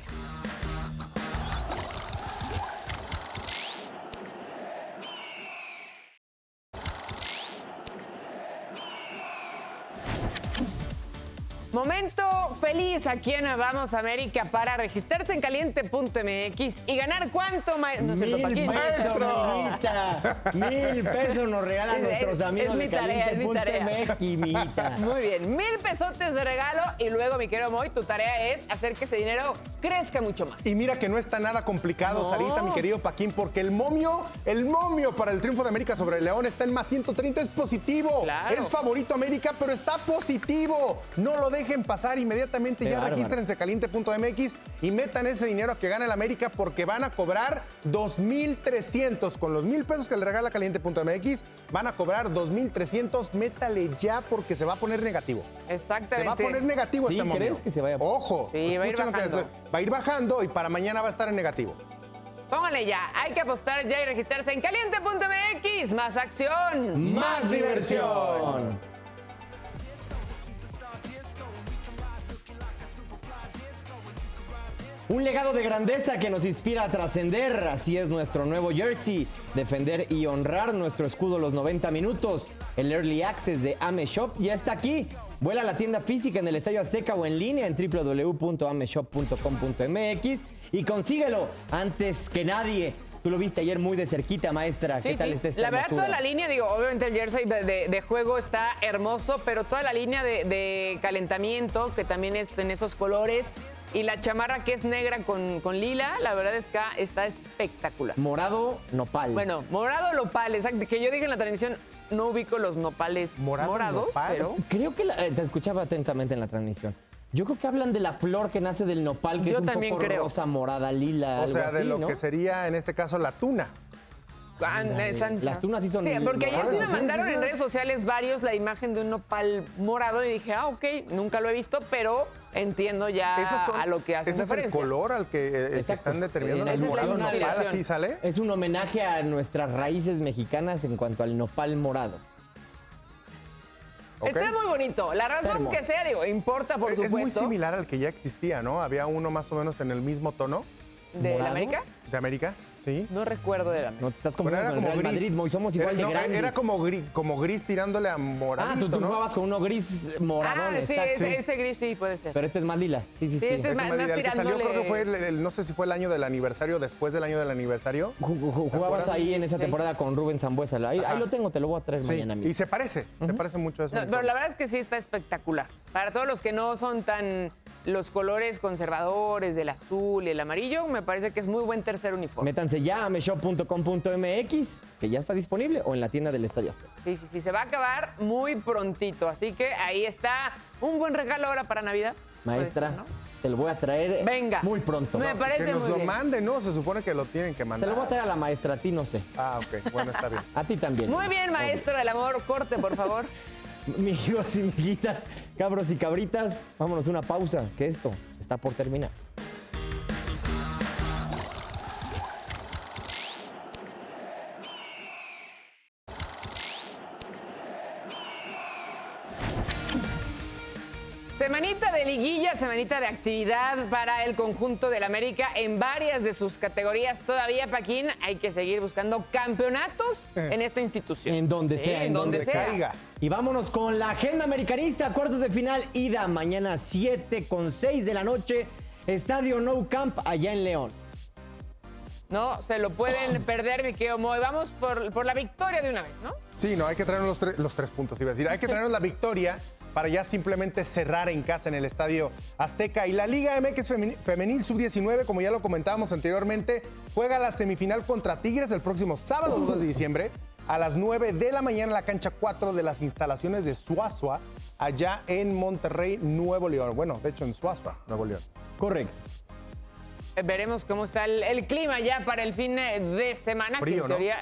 Speaker 1: Feliz aquí en Vamos a América para registrarse en caliente.mx y ganar cuánto, ma- no cierto,
Speaker 2: Mil
Speaker 1: Paquín.
Speaker 2: pesos, mijita. Mil pesos nos regalan
Speaker 1: Es-
Speaker 2: nuestros
Speaker 1: es-
Speaker 2: amigos
Speaker 1: es mi
Speaker 2: de
Speaker 1: tarea, es mi tarea.
Speaker 2: caliente.mx.
Speaker 1: Muy bien, mil pesotes de regalo y luego, mi querido Moy, tu tarea es hacer que ese dinero crezca mucho más.
Speaker 3: Y mira que no está nada complicado,
Speaker 1: No.
Speaker 3: Sarita, mi querido Paquín, porque el momio, el momio para el triunfo de América sobre el León está en más 130, es positivo.
Speaker 1: Claro.
Speaker 3: Es favorito América, pero está positivo. No lo dejen pasar inmediatamente,
Speaker 2: Qué
Speaker 3: ya
Speaker 2: bárbaro.
Speaker 3: regístrense caliente.mx y metan ese dinero a que gane el América porque van a cobrar 2.300. Con los mil pesos que le regala caliente.mx, van a cobrar 2.300. Métale ya porque se va a poner negativo.
Speaker 1: Exactamente.
Speaker 3: Se va a poner negativo
Speaker 2: ¿Sí
Speaker 3: este momio.
Speaker 2: crees que se vaya a-
Speaker 3: Ojo.
Speaker 1: Sí, va a ir bajando.
Speaker 3: va a ir bajando y para mañana va a estar en negativo.
Speaker 1: Póngale ya, hay que apostar ya y registrarse en caliente.mx. Más acción.
Speaker 2: Más diversión. Un legado de grandeza que nos inspira a trascender, así es nuestro nuevo jersey, defender y honrar nuestro escudo los 90 minutos. El Early Access de Ame Shop ya está aquí. Vuela a la tienda física en el Estadio Azteca o en línea en www.ameshop.com.mx y consíguelo antes que nadie. Tú lo viste ayer muy de cerquita, maestra.
Speaker 1: Sí,
Speaker 2: ¿Qué tal
Speaker 1: sí.
Speaker 2: está esta
Speaker 1: La verdad,
Speaker 2: hermosura?
Speaker 1: toda la línea, digo, obviamente el jersey de, de- de juego está hermoso, pero toda la línea de, de calentamiento, que también es en esos colores, y la chamarra que es negra con, con lila, la verdad es que está espectacular.
Speaker 2: Morado, nopal.
Speaker 1: Bueno, morado nopal, exacto, que yo dije en la transmisión, no ubico los nopales
Speaker 3: Morado
Speaker 1: morados,
Speaker 3: nopal.
Speaker 1: pero...
Speaker 2: Creo que la- eh, te escuchaba atentamente en la transmisión. Yo creo que hablan de la flor que nace del nopal, que
Speaker 1: Yo
Speaker 2: es un
Speaker 1: también
Speaker 2: poco
Speaker 1: creo.
Speaker 2: rosa, morada, lila,
Speaker 3: O
Speaker 2: algo
Speaker 3: sea, de
Speaker 2: así,
Speaker 3: lo
Speaker 2: ¿no?
Speaker 3: que sería en este caso la tuna.
Speaker 1: Ah.
Speaker 2: Las tunas sí son
Speaker 1: Sí, porque ayer sí me mandaron en redes sociales varios la imagen de un nopal morado y dije, ah, ok, nunca lo he visto, pero entiendo ya
Speaker 3: son-
Speaker 1: a lo que hace
Speaker 3: Ese es el color al que, eh, que están determinando. El
Speaker 1: Esa es
Speaker 3: morado nopal, así sale.
Speaker 2: Es un homenaje a nuestras raíces mexicanas en cuanto al nopal morado.
Speaker 3: ¿ok?
Speaker 1: Está muy bonito. La razón
Speaker 2: hermoso.
Speaker 1: que sea, digo, importa, por
Speaker 3: es, es muy
Speaker 1: supuesto.
Speaker 3: similar al que ya existía, ¿no? Había uno más o menos en el mismo tono
Speaker 1: ¿De
Speaker 2: ¿Morado?
Speaker 1: América?
Speaker 3: de América, ¿sí.
Speaker 1: No recuerdo de la América.
Speaker 2: No te estás
Speaker 3: Pero
Speaker 2: confundiendo con el Real Madrid, Moy, somos igual
Speaker 3: era,
Speaker 2: de
Speaker 3: no,
Speaker 2: grandes.
Speaker 3: Era como gris, como gris tirándole a morado.
Speaker 2: Ah, tú, tú jugabas con uno gris moradón,
Speaker 1: Ah, sí,
Speaker 2: exacto.
Speaker 1: ese, ese gris sí puede ser.
Speaker 2: Pero este es más lila. Sí, sí, sí.
Speaker 1: Sí, este es más-
Speaker 3: el que salió creo
Speaker 1: tirándole-
Speaker 3: que fue, el, el- no sé si fue el año del aniversario, después del año del aniversario.
Speaker 2: Ju- ju- Jugabas ahí en esa temporada con Rubén Zambuesa. Ahí, ahí lo tengo, te lo voy a traer
Speaker 3: Sí,
Speaker 2: mañana mismo.
Speaker 3: y se parece, se parece mucho a eso.
Speaker 1: No, pero la verdad es que sí está espectacular. Para todos los que no son tan los colores conservadores del azul y el amarillo, me parece que es muy buen tercer uniforme.
Speaker 2: Métanse ya a meshop.com.mx, que ya está disponible, o en la tienda del Estadio Azteca.
Speaker 1: Sí, sí, sí, se va a acabar muy prontito. Así que ahí está un buen regalo ahora para Navidad.
Speaker 2: Maestra, te lo voy a traer
Speaker 1: Venga.
Speaker 2: muy pronto.
Speaker 1: Me parece
Speaker 3: que nos
Speaker 1: muy
Speaker 3: lo
Speaker 1: bien.
Speaker 3: manden, ¿no? Se supone que lo tienen que
Speaker 2: Se
Speaker 3: mandar.
Speaker 2: lo voy a traer a la maestra, a ti no sé.
Speaker 3: Ah, ok, bueno, está bien.
Speaker 2: A ti también.
Speaker 1: Muy bien, maestro del amor. Corte, por favor.
Speaker 2: Mijos y mijitas, cabros y cabritas, vámonos a una pausa, que esto está por terminar.
Speaker 1: Semanita de actividad para el conjunto del América en varias de sus categorías. Todavía, Paquín, hay que seguir buscando campeonatos
Speaker 3: Eh.
Speaker 1: en esta institución.
Speaker 2: En donde
Speaker 1: Sí,
Speaker 2: sea, en donde, sea.
Speaker 3: caiga.
Speaker 2: Y vámonos con la agenda americanista, cuartos de final, ida mañana 7 con 6 de la noche, Estadio No Camp allá en León.
Speaker 1: No, se lo pueden perder, mi querido Moy. Vamos por, por la victoria de una vez, ¿no?
Speaker 3: Sí, no, hay que traernos los, tre- los tres puntos, iba a decir. Hay que traernos la victoria para ya simplemente cerrar en casa en el Estadio Azteca. Y la Liga MX Femeni- Femenil Sub-19, como ya lo comentábamos anteriormente, juega la semifinal contra Tigres el próximo sábado 2 de diciembre a las 9 de la mañana en la cancha 4 de las instalaciones de Suazua, allá en Monterrey, Nuevo León. Bueno, de hecho en Suazua, Nuevo León.
Speaker 2: Correcto.
Speaker 1: Veremos cómo está el, el clima ya para el fin de semana. que
Speaker 3: Frío,
Speaker 1: en
Speaker 3: ¿no?
Speaker 1: teoría,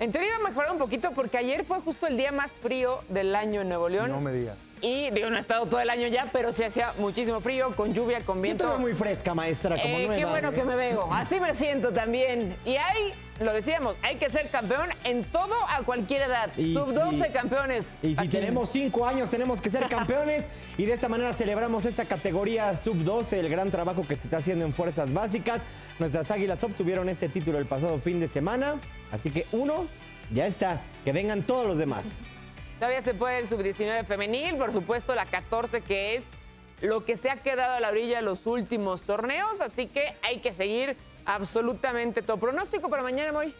Speaker 1: en teoría va a mejorar un poquito porque ayer fue justo el día más frío del año en Nuevo León.
Speaker 3: No me digas.
Speaker 1: Y digo, no ha estado todo el año ya, pero se hacía muchísimo frío, con lluvia, con
Speaker 2: Yo
Speaker 1: viento.
Speaker 2: te veo muy fresca, maestra, como
Speaker 1: Eh,
Speaker 2: nueva.
Speaker 1: qué bueno que me veo. Así me siento también. Y hay, lo decíamos, hay que ser campeón en todo a cualquier edad.
Speaker 2: Y
Speaker 1: Sub 12
Speaker 2: si-
Speaker 1: campeones.
Speaker 2: Y si
Speaker 1: Aquí.
Speaker 2: tenemos cinco años, tenemos que ser campeones. y de esta manera celebramos esta categoría sub-12, el gran trabajo que se está haciendo en fuerzas básicas. Nuestras águilas obtuvieron este título el pasado fin de semana. Así que uno, ya está. Que vengan todos los demás.
Speaker 1: Todavía se puede el sub-19 femenil, por supuesto la 14 que es lo que se ha quedado a la orilla de los últimos torneos, así que hay que seguir absolutamente todo. ¿Pronóstico para mañana, Moy?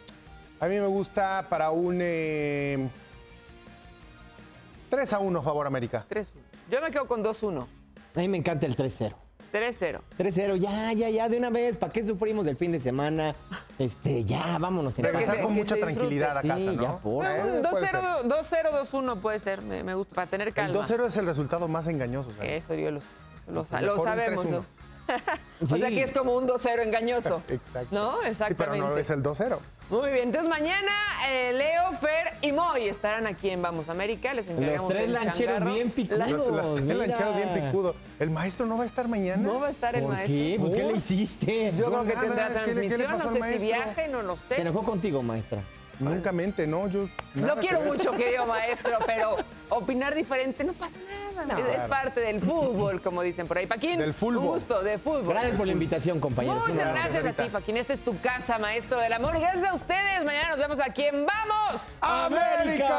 Speaker 3: A mí me gusta para un eh, 3 a 1 favor América.
Speaker 1: 3-1. Yo me quedo con 2-1.
Speaker 2: A mí me encanta el 3-0.
Speaker 1: 3-0.
Speaker 2: 3-0, ya, ya, ya, de una vez. ¿Para qué sufrimos el fin de semana? Este, ya, vámonos. en
Speaker 1: Pero que
Speaker 3: Regresar con
Speaker 1: que
Speaker 3: mucha tranquilidad a
Speaker 2: Sí,
Speaker 3: casa, ¿no?
Speaker 2: ya, por-
Speaker 3: Eh,
Speaker 1: Un
Speaker 3: puede ser.
Speaker 1: 2-0, 2-0, 2-1 puede ser, me, me gusta, para tener
Speaker 3: El
Speaker 1: calma.
Speaker 3: 2-0 es el resultado más engañoso. ¿sabes?
Speaker 1: Eso yo lo, lo, lo sabemos,
Speaker 3: 3-1.
Speaker 1: ¿No? O sea
Speaker 2: Sí.
Speaker 1: que es como un 2-0 engañoso.
Speaker 3: Exacto.
Speaker 1: ¿No?
Speaker 3: Sí, pero
Speaker 1: Exactamente.
Speaker 3: no es el 2-0.
Speaker 1: Muy bien, entonces mañana eh, Leo, Fer y Moy estarán aquí en Vamos América. Les encargamos
Speaker 2: Los tres
Speaker 1: el
Speaker 2: lancheros
Speaker 1: changarro.
Speaker 2: bien picudos.
Speaker 3: Los, las- el
Speaker 2: mira.
Speaker 3: lanchero bien picudo. ¿El maestro no va a estar mañana?
Speaker 1: No va a estar el
Speaker 2: ¿Por
Speaker 1: maestro.
Speaker 2: qué? Pues, ¿qué
Speaker 3: ¿Por?
Speaker 2: le hiciste?
Speaker 1: Yo creo que
Speaker 3: nada,
Speaker 1: tendrá
Speaker 3: ¿qué le- qué le
Speaker 1: transmisión,
Speaker 3: pasó
Speaker 1: no sé si viaje, no lo
Speaker 2: ¿Se
Speaker 1: sé.
Speaker 2: enojó contigo, maestra?
Speaker 3: Nunca mente, no, yo...
Speaker 1: Lo quiero
Speaker 3: que
Speaker 1: mucho, querido maestro, pero opinar diferente no pasa nada. es, es parte del fútbol, como dicen por ahí. Paquín,
Speaker 3: Del fútbol.
Speaker 1: un gusto, de fútbol.
Speaker 2: Gracias por la invitación, compañeros.
Speaker 1: Muchas
Speaker 2: abrazo.
Speaker 1: gracias a ti. Paquín. Esta es tu casa, maestro del amor. Y gracias a ustedes. Mañana nos vemos aquí en Vamos.
Speaker 3: ¡América!